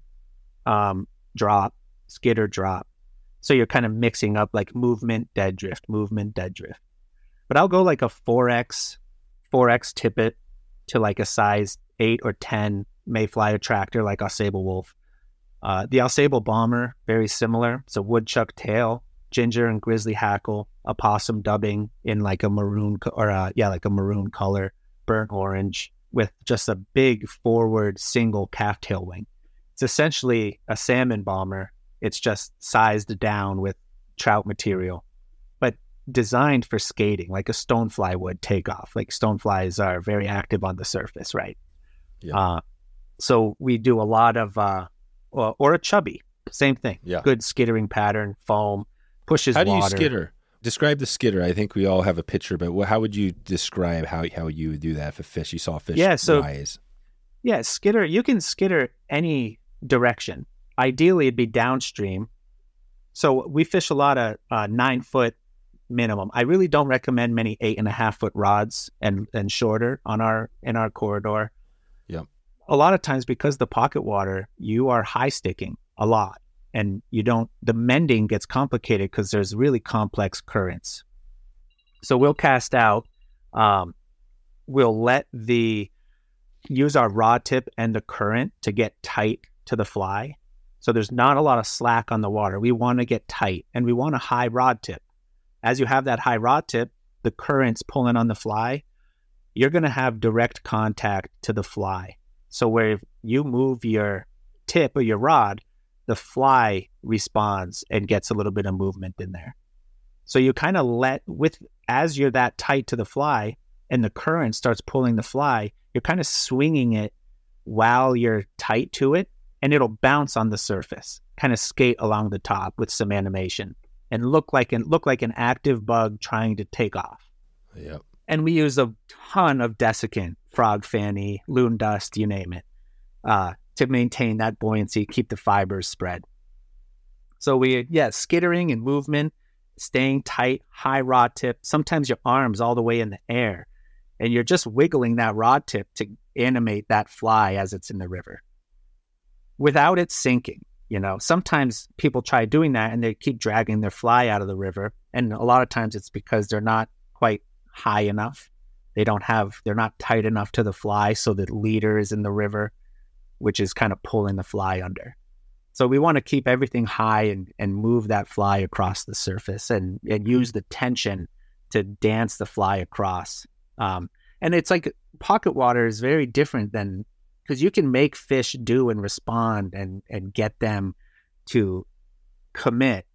um, drop, skitter, drop. So you're kind of mixing up like movement, dead drift, movement, dead drift but I'll go like a 4X, 4X tippet to like a size 8 or 10 mayfly attractor like a sable Wulff. Uh, the Ausable Bomber, very similar. It's a woodchuck tail, ginger and grizzly hackle, opossum dubbing in like a maroon or uh, yeah, like a maroon color, burnt orange with just a big forward single calf tail wing. It's essentially a salmon bomber. It's just sized down with trout material but designed for skating, like a stonefly would take off. Like stoneflies are very active on the surface, right? Yeah. Uh, so we do a lot of, uh, or, or, a chubby, same thing. Yeah. Good skittering pattern, foam, pushes How do water. you skitter? Describe the skitter. I think we all have a picture, but how would you describe how, how you would do that if a fish, you saw a fish yeah, so, rise? Yeah, skitter, you can skitter any direction. Ideally, it'd be downstream. So we fish a lot of uh, nine foot minimum. I really don't recommend many eight and a half foot rods and and shorter on our in our corridor. Yeah. A lot of times because the pocket water, you are high sticking a lot and you don't the mending gets complicated because there's really complex currents. So we'll cast out, um, we'll let the use our rod tip and the current to get tight to the fly. So there's not a lot of slack on the water. We want to get tight and we want a high rod tip as you have that high rod tip, the current's pulling on the fly, you're going to have direct contact to the fly. So where you move your tip or your rod, the fly responds and gets a little bit of movement in there. So you kind of let with as you're that tight to the fly and the current starts pulling the fly, you're kind of swinging it while you're tight to it and it'll bounce on the surface, kind of skate along the top with some animation and look like an look like an active bug trying to take off. Yep. And we use a ton of desiccant, frog fanny, loon dust, you name it, uh, to maintain that buoyancy, keep the fibers spread. So we, yeah, skittering and movement, staying tight, high rod tip. Sometimes your arms all the way in the air, and you're just wiggling that rod tip to animate that fly as it's in the river, without it sinking. You know, sometimes people try doing that and they keep dragging their fly out of the river. And a lot of times it's because they're not quite high enough. They don't have, they're not tight enough to the fly. So the leader is in the river, which is kind of pulling the fly under. So we want to keep everything high and, and move that fly across the surface and, and use the tension to dance the fly across. Um, and it's like pocket water is very different than because you can make fish do and respond and and get them to commit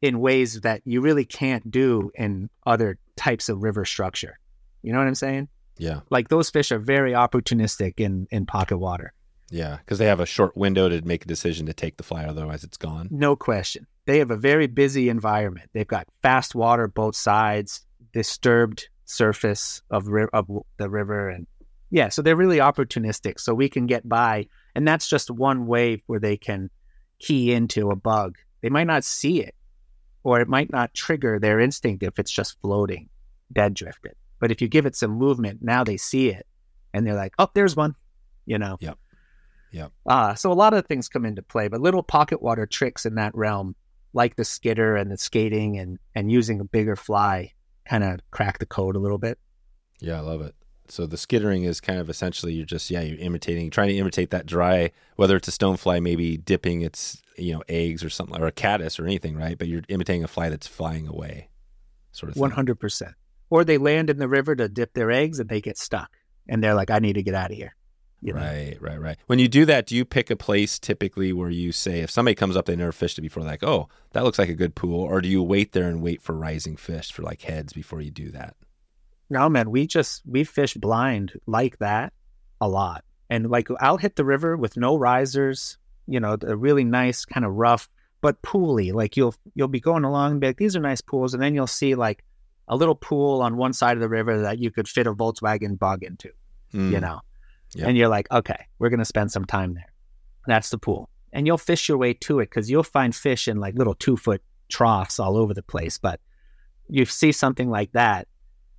in ways that you really can't do in other types of river structure. You know what I'm saying? Yeah. Like those fish are very opportunistic in in pocket water. Yeah, because they have a short window to make a decision to take the fly, otherwise it's gone. No question. They have a very busy environment. They've got fast water both sides, disturbed surface of, ri- of the river, and yeah, so they're really opportunistic. So we can get by, and that's just one way where they can key into a bug. They might not see it, or it might not trigger their instinct if it's just floating, dead drifted. But if you give it some movement, now they see it, and they're like, "Oh, there's one," you know. Yep. Yep. Uh, so a lot of things come into play, but little pocket water tricks in that realm, like the skitter and the skating and and using a bigger fly, kind of crack the code a little bit. Yeah, I love it. So the skittering is kind of essentially you're just yeah you're imitating trying to imitate that dry whether it's a stonefly maybe dipping its you know eggs or something or a caddis or anything right but you're imitating a fly that's flying away sort of thing. One hundred percent. Or they land in the river to dip their eggs and they get stuck, and they're like, "I need to get out of here." You know? Right, right, right. When you do that, do you pick a place typically where you say if somebody comes up they never fished it before, like, oh, that looks like a good pool, or do you wait there and wait for rising fish for like heads before you do that? No, man, we just we fish blind like that a lot, and like I'll hit the river with no risers, you know, a really nice kind of rough but pooly. Like you'll you'll be going along and be like, these are nice pools, and then you'll see like a little pool on one side of the river that you could fit a Volkswagen bug into, Mm, you know, Yep. and you're like, okay, we're gonna spend some time there. That's the pool, and you'll fish your way to it because you'll find fish in like little two foot troughs all over the place. But you see something like that,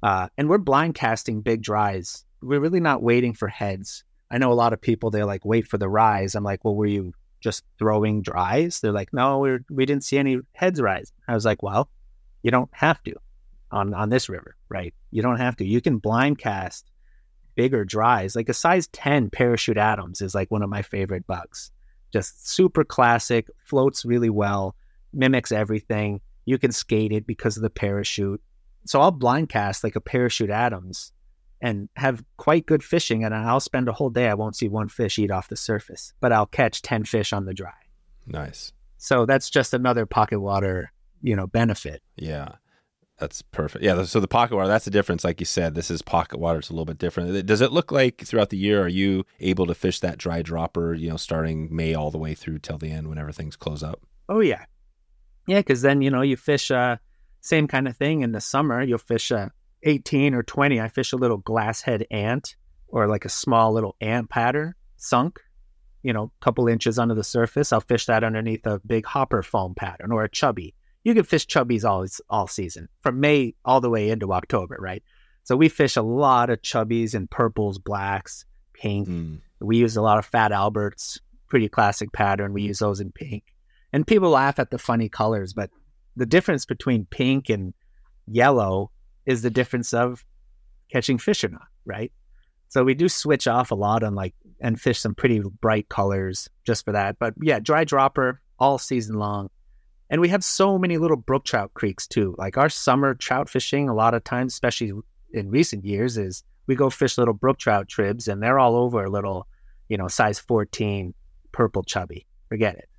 uh, and we're blind casting big dries. We're really not waiting for heads. I know a lot of people they're like wait for the rise. I'm like, well, were you just throwing dries? They're like, no, we we didn't see any heads rise. I was like, well, you don't have to on on this river, right? You don't have to. You can blind cast bigger dries. Like a size 10 parachute Adams is like one of my favorite bugs. Just super classic, floats really well, mimics everything. You can skate it because of the parachute. So I'll blind cast like a parachute Adams and have quite good fishing. And I'll spend a whole day. I won't see one fish eat off the surface, but I'll catch 10 fish on the dry. Nice. So that's just another pocket water, you know, benefit. Yeah. That's perfect. Yeah. So the pocket water, that's the difference. Like you said, this is pocket water. It's a little bit different. Does it look like throughout the year, are you able to fish that dry dropper, you know, starting May all the way through till the end whenever things close up? Oh yeah, yeah. Because then you know you fish uh same kind of thing in the summer. You'll fish a eighteen or twenty. I fish a little glasshead ant or like a small little ant pattern sunk, you know, a couple inches under the surface. I'll fish that underneath a big hopper foam pattern or a chubby. You can fish chubbies all all season from May all the way into October, right? So we fish a lot of chubbies and purples, blacks, pink. Mm. We use a lot of Fat Alberts, pretty classic pattern. We use those in pink. And people laugh at the funny colors, but the difference between pink and yellow is the difference of catching fish or not, right? So we do switch off a lot on like and fish some pretty bright colors just for that. But yeah, dry dropper all season long. And we have so many little brook trout creeks too. Like our summer trout fishing, a lot of times, especially in recent years, is we go fish little brook trout tribs and they're all over a little, you know, size 14 purple chubby. Forget it.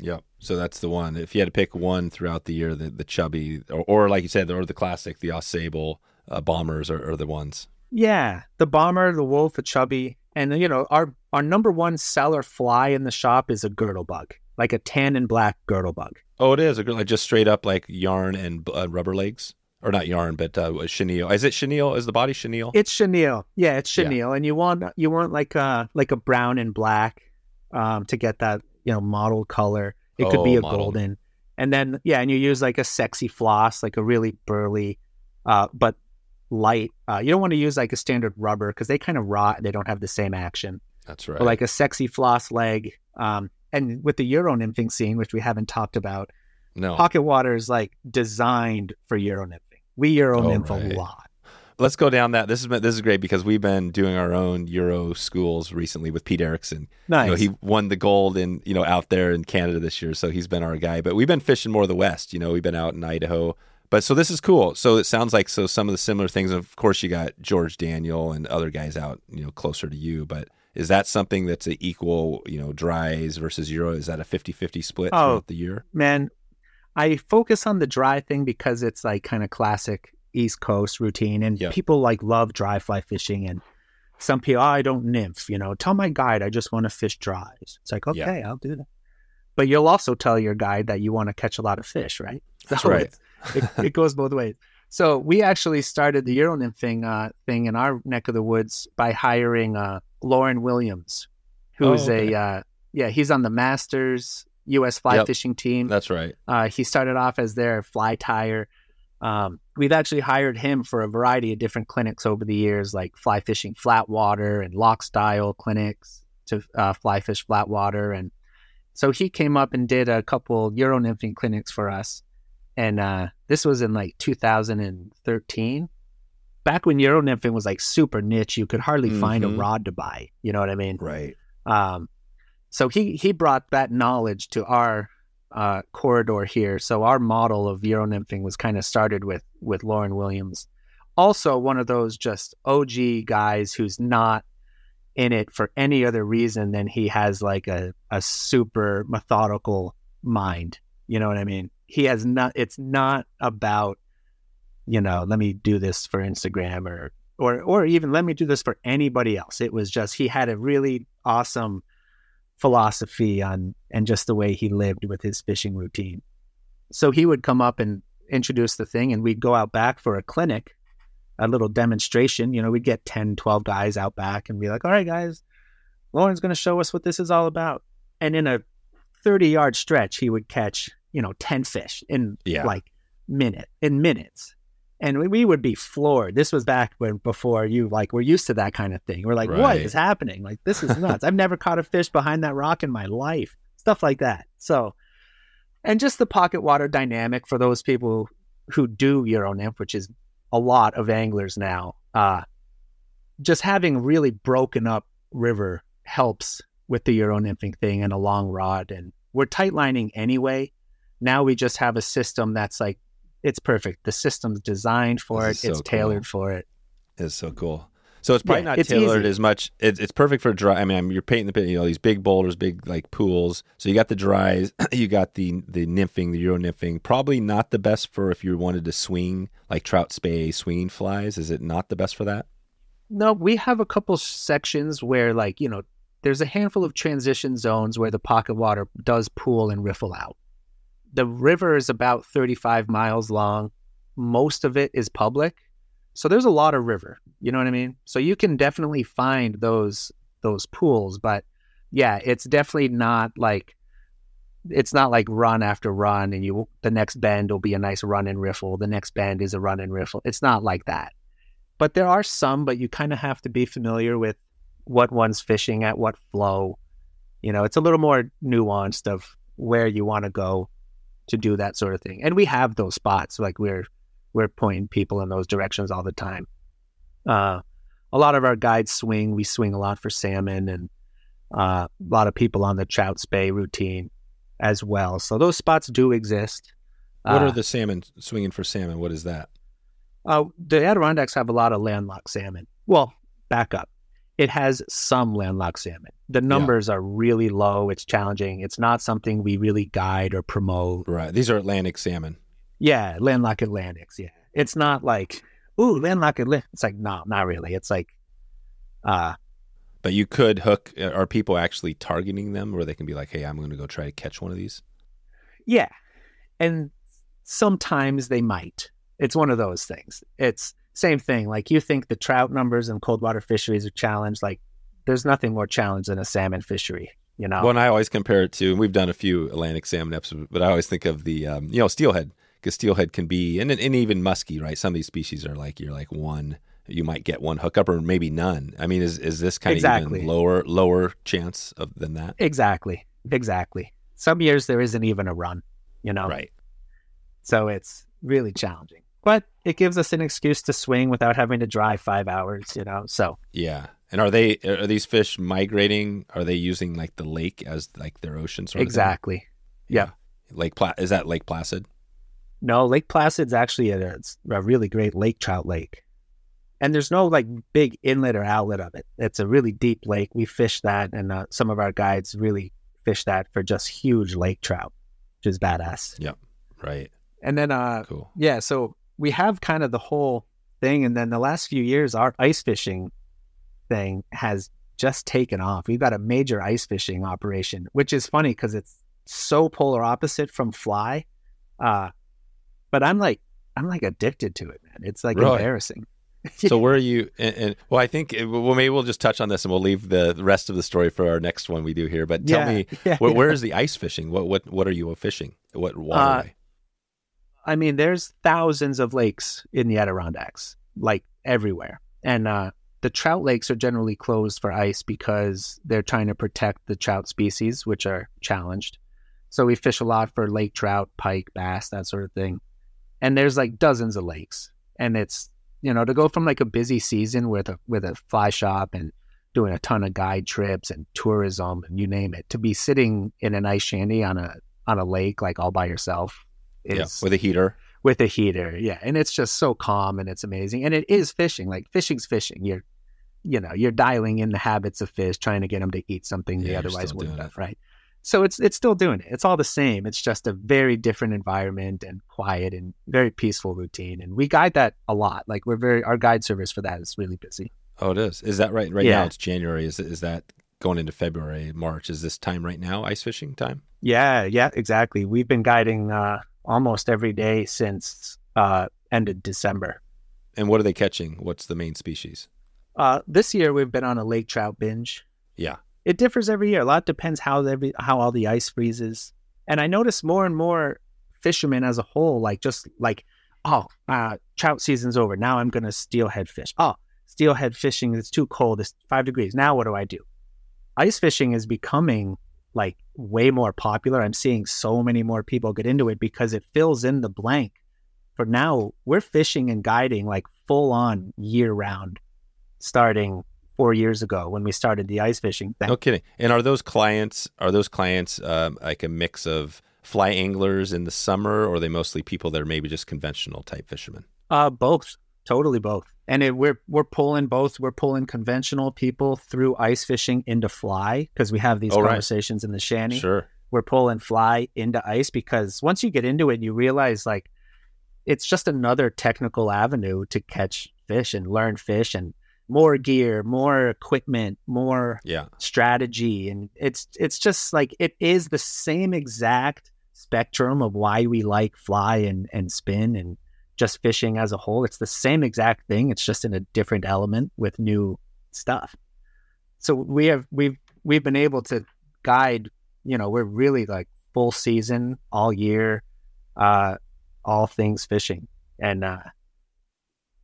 Yep. So that's the one. If you had to pick one throughout the year, the, the chubby, or, or like you said, or the classic, the Ausable uh, bombers are, are the ones. Yeah, the bomber, the Wulff, the chubby, and you know our our number one seller fly in the shop is a girdle bug, like a tan and black girdle bug. Oh, it is a girl, like just straight up like yarn and uh, rubber legs, or not yarn, but uh, chenille. Is it chenille? Is the body chenille? It's chenille, yeah, it's Yeah. chenille, and you want you want like a like a brown and black, um, to get that you know mottled color. It could be Oh, a golden, and then yeah, and you use like a sexy floss, like a really burly, uh, but light. Uh, you don't want to use like a standard rubber because they kind of rot. They don't have the same action. That's right. or like a sexy floss leg. Um, and with the Euro nymphing scene, which we haven't talked about, no. pocket water is like designed for Euro nymphing. We Euro Oh, nymph right. a lot. Let's go down that. This is this is great because we've been doing our own Euro schools recently with Pete Erickson. Nice. You know, he won the gold in you know out there in Canada this year, so he's been our guy. But we've been fishing more of the West. You know, we've been out in Idaho. But so this is cool. So it sounds like so some of the similar things. Of course, you got George Daniel and other guys out you know closer to you. But is that something that's an equal you know dries versus Euro? Is that a 50-50 split Oh. throughout the year? Man, I focus on the dry thing because it's like kind of classic East Coast routine, and people like love dry fly fishing. And some people, "Oh, I don't nymph. You know, tell my guide I just want to fish dries. It's like okay. I'll do that. But you'll also tell your guide that you want to catch a lot of fish, right? [LAUGHS] That's right. it's- it, it goes both ways. So we actually started the Euro nymphing uh, thing in our neck of the woods by hiring uh, Lauren Williams, who's Oh, okay. a uh, yeah, he's on the Masters U.S. fly Yep. fishing team. That's right. Uh, he started off as their fly tire. Um, we've actually hired him for a variety of different clinics over the years, like fly fishing flat water and loch style clinics, to uh, fly fish flat water, and so he came up and did a couple Euro nymphing clinics for us, and uh, this was in like 2013, back when Euro nymphing was like super niche. You could hardly find a Mhm. rod to buy. You know what I mean? Right. Um, so he he brought that knowledge to our uh, corridor here. So our model of Euro nymphing was kind of started with with Lauren Williams. Also, one of those just OG guys who's not in it for any other reason than he has like a a super methodical mind. You know what I mean? He has not. It's not about you know let me do this for Instagram or or or even let me do this for anybody else. It was just he had a really awesome philosophy on and just the way he lived with his fishing routine. So he would come up and introduce the thing and we'd go out back for a clinic, a little demonstration, you know, we'd get 10, 12 guys out back and be like, "All right guys, Lauren's going to show us what this is all about." And in a 30-yard stretch, he would catch, you know, 10 fish in Yeah. like minute in minutes and we, we would be floored. This was back when before you like were used to that kind of thing. We're like, what Right. is happening? Like this is nuts. I've never caught a fish behind that rock in my life. Stuff like that. So, and just the pocket water dynamic for those people who do Euro nymph, which is a lot of anglers now. Uh, just having really broken up river helps with the Euro nymphing thing and a long rod. And we're tight lining anyway. Now we just have a system that's like it's perfect. The system's designed for This it. is It's so tailored cool. for it. It's so cool. So it's probably Yeah, not it's tailored easy. as much. It's, it's perfect for dry. I mean, you're painting the pit. You know, these big boulders, big like pools. So you got the dries. [CLEARS THROAT] You got the the nymphing, the euro nymphing. Probably not the best for if you wanted to swing like trout Spey, swinging flies. Is it not the best for that? No, we have a couple sections where, like, you know, there's a handful of transition zones where the pocket water does pool and riffle out. The river is about 35 miles long. Most of it is public. So there's a lot of river. You know what I mean? So you can definitely find those those pools, but yeah, it's definitely not like it's not like run after run and you the next bend will be a nice run and riffle. The next bend is a run and riffle. It's not like that but there are some but you kind of have to be familiar with what one's fishing at what flow you know it's a little more nuanced of where you want to go to do that sort of thing and we have those spots like we're we're pointing people in those directions all the time uh, a lot of our guides swing we swing a lot for salmon and uh, a lot of people on the trout Spey routine as well so those spots do exist What Uh, are the salmon swinging for salmon? What is that? Uh, the Adirondacks have a lot of landlocked salmon. Well, back up. It has some landlocked salmon. The numbers are really low. It's challenging. It's not something we really guide or promote. Right. These are Atlantic salmon. Yeah, landlocked Atlantics. Yeah. It's not like, ooh, landlocked Atlantic. It's like, no, not really. It's like, uh, But you could hook. uh, Are people actually targeting them, where they can be like, "Hey, I'm going to go try to catch one of these"? yeah. And sometimes they might. It's one of those things. It's same thing. Like you think the trout numbers and cold water fisheries are challenged. Like there's nothing more challenged than a salmon fishery, you know? Well, and I always compare it to, and we've done a few Atlantic salmon episodes, but I always think of the, um, you know, steelhead, because steelhead can be, and, and even muskie, right? Some of these species are like, you're like one, you might get one hookup or maybe none. I mean, is, is this kind of Exactly. even lower, lower chance of than that? Exactly. Exactly. Some years there isn't even a run, you know? Right. So it's really challenging. But it gives us an excuse to swing without having to drive five hours, you know? So Yeah. And are they, are these fish migrating? Are they using like the lake as like their ocean sort of exactly. Yeah. Lake Pla- is that Lake Placid? No, Lake Placid's actually a, it's a really great lake trout lake. And there's no like big inlet or outlet of it. It's a really deep lake. We fish that, and uh, some of our guides really fish that for just huge lake trout, which is badass. Yeah. Right. And then, uh, Cool. yeah, so we have kind of the whole thing. And then the last few years, our ice fishing thing has just taken off. We've got a major ice fishing operation, which is funny because it's so polar opposite from fly. Uh, but I'm like, I'm like addicted to it, man. It's like Really? embarrassing. [LAUGHS] So where are you? And, and well, I think well, maybe we'll just touch on this, and we'll leave the rest of the story for our next one we do here. But tell Yeah, me, [LAUGHS] yeah, where, yeah. where is the ice fishing? What what what are you fishing? What Uh, waterway? I mean, there's thousands of lakes in the Adirondacks, like everywhere. And uh, the trout lakes are generally closed for ice because they're trying to protect the trout species, which are challenged. So we fish a lot for lake trout, pike, bass, that sort of thing. And there's like dozens of lakes, and it's you know to go from like a busy season with a with a fly shop and doing a ton of guide trips and tourism and you name it to be sitting in an ice shanty on a on a lake like all by yourself yeah, with a heater. with a heater. Yeah. And it's just so calm and it's amazing. And it is fishing. Like fishing's fishing. You're, you know, you're dialing in the habits of fish, trying to get them to eat something Yeah, they otherwise wouldn't have. Right. So it's it's still doing it. It's all the same. It's just a very different environment and quiet and very peaceful routine. And we guide that a lot. Like we're very our guide service for that is really busy. Oh, it is. Is that right? Right Yeah. now it's January. Is is that going into February, March? Is this time right now ice fishing time? Yeah, yeah, exactly. We've been guiding uh, almost every day since uh, end of December. And what are they catching? What's the main species? Uh, this year we've been on a lake trout binge. Yeah. It differs every year. A lot depends how every how all the ice freezes. And I notice more and more fishermen as a whole, like just like, oh, uh, trout season's over. Now I'm gonna steelhead fish. Oh, steelhead fishing it's too cold. It's five degrees. Now what do I do? Ice fishing is becoming like way more popular. I'm seeing so many more people get into it because it fills in the blank. For now, we're fishing and guiding like full on year round, starting four years ago when we started the ice fishing thing. No kidding. And are those clients are those clients um, like a mix of fly anglers in the summer, or are they mostly people that are maybe just conventional type fishermen? Uh, both, totally both. And it, we're we're pulling both. We're pulling conventional people through ice fishing into fly because we have these Oh, right. conversations in the shanty. Sure. We're pulling fly into ice because once you get into it, you realize like it's just another technical avenue to catch fish and learn fish and more gear, more equipment, more Yeah. strategy and it's it's just like it is the same exact spectrum of why we like fly and and spin and just fishing as a whole it's the same exact thing it's just in a different element with new stuff so we have we've we've been able to guide you know we're really like full season all year uh all things fishing and uh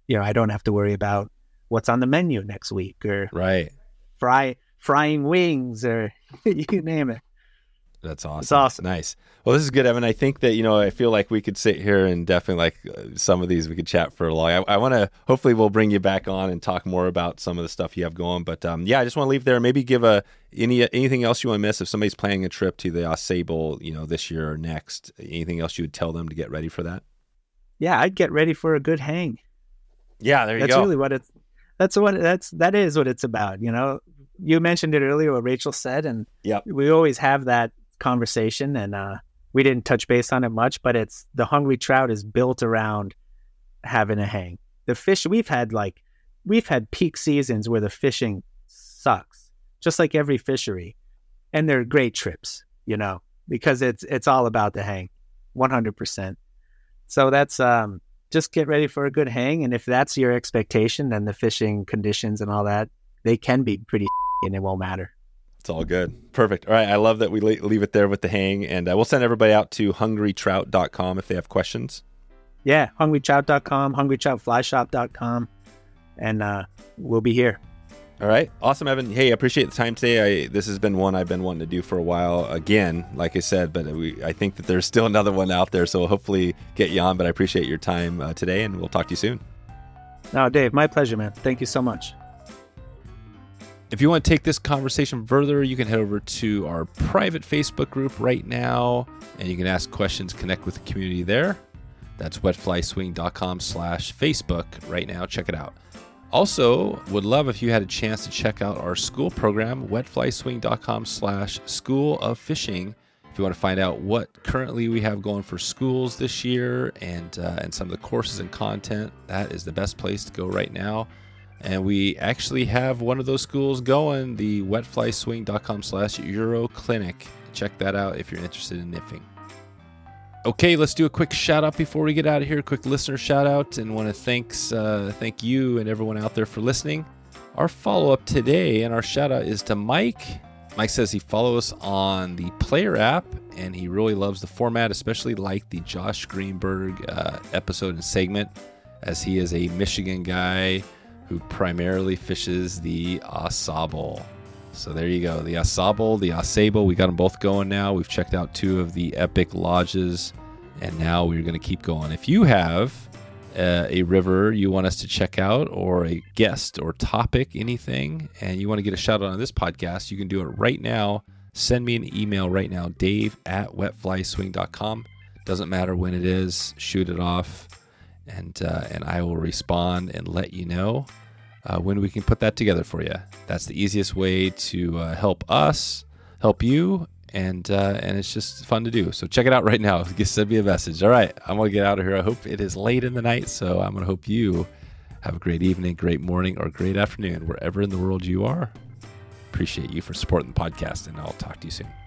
you know i don't have to worry about what's on the menu next week or Right. fry frying wings or [LAUGHS] you name it. That's awesome. awesome. Nice. Well, this is good, Evan. I think that you know, I feel like we could sit here and definitely like uh, some of these we could chat for a long. I, I want to. Hopefully, we'll bring you back on and talk more about some of the stuff you have going. But um, yeah, I just want to leave there. Maybe give a any anything else you want to miss if somebody's planning a trip to the Ausable, you know, this year or next. Anything else you would tell them to get ready for that? Yeah, I'd get ready for a good hang. Yeah, there you That's go. really what it's that's what that's that is what it's about, you know. You mentioned it earlier what Rachel said and Yep. we always have that conversation and uh we didn't touch base on it much, but it's the hungry trout is built around having a hang. The fish we've had like we've had peak seasons where the fishing sucks, just like every fishery. And they're great trips, you know, because it's it's all about the hang. 100%. So that's um just get ready for a good hang and if that's your expectation then the fishing conditions and all that they can be pretty [LAUGHS] and it won't matter. It's all good. Perfect. All right. I love that we leave it there with the hang, and uh, we'll send everybody out to hungrytrout.com if they have questions. Yeah, hungrytrout.com, hungrytroutflyshop.com and uh we'll be here. All right. Awesome, Evan. Hey, I appreciate the time today. I, this has been one I've been wanting to do for a while. Again, like I said, but we, I think that there's still another one out there. So we'll hopefully get you on. But I appreciate your time uh, today, and we'll talk to you soon. No, Dave, my pleasure, man. Thank you so much. If you want to take this conversation further, you can head over to our private Facebook group right now, and you can ask questions, connect with the community there. That's wetflyswing.com slash Facebook right now. Check it out. Also, would love if you had a chance to check out our school program, wetflyswing.com slash school of fishing. If you want to find out what currently we have going for schools this year and uh, and some of the courses and content, that is the best place to go right now. And we actually have one of those schools going, the wetflyswing.com slash Euro Clinic. Check that out if you're interested in nymphing. Okay, let's do a quick shout out before we get out of here. A quick listener shout out, and want to thanks uh, thank you and everyone out there for listening. Our follow up today and our shout out is to Mike. Mike says he follows us on the Player app, and he really loves the format, especially like the Josh Greenberg uh, episode and segment, as he is a Michigan guy who primarily fishes the Ausable. So there you go. The Ausable, the Ausable, we got them both going now. We've checked out two of the epic lodges, and now we're going to keep going. If you have uh, a river you want us to check out, or a guest or topic, anything, and you want to get a shout out on this podcast, you can do it right now. Send me an email right now, dave at wetflyswing.com. Doesn't matter when it is, shoot it off, and, uh, and I will respond and let you know uh, when we can put that together for you. That's the easiest way to uh, help us, help you, and uh, and it's just fun to do. So check it out right now. Just [LAUGHS] send me a message. All right, I'm gonna get out of here. I hope it is late in the night, so I'm gonna hope you have a great evening, great morning, or great afternoon wherever in the world you are. Appreciate you for supporting the podcast, and I'll talk to you soon.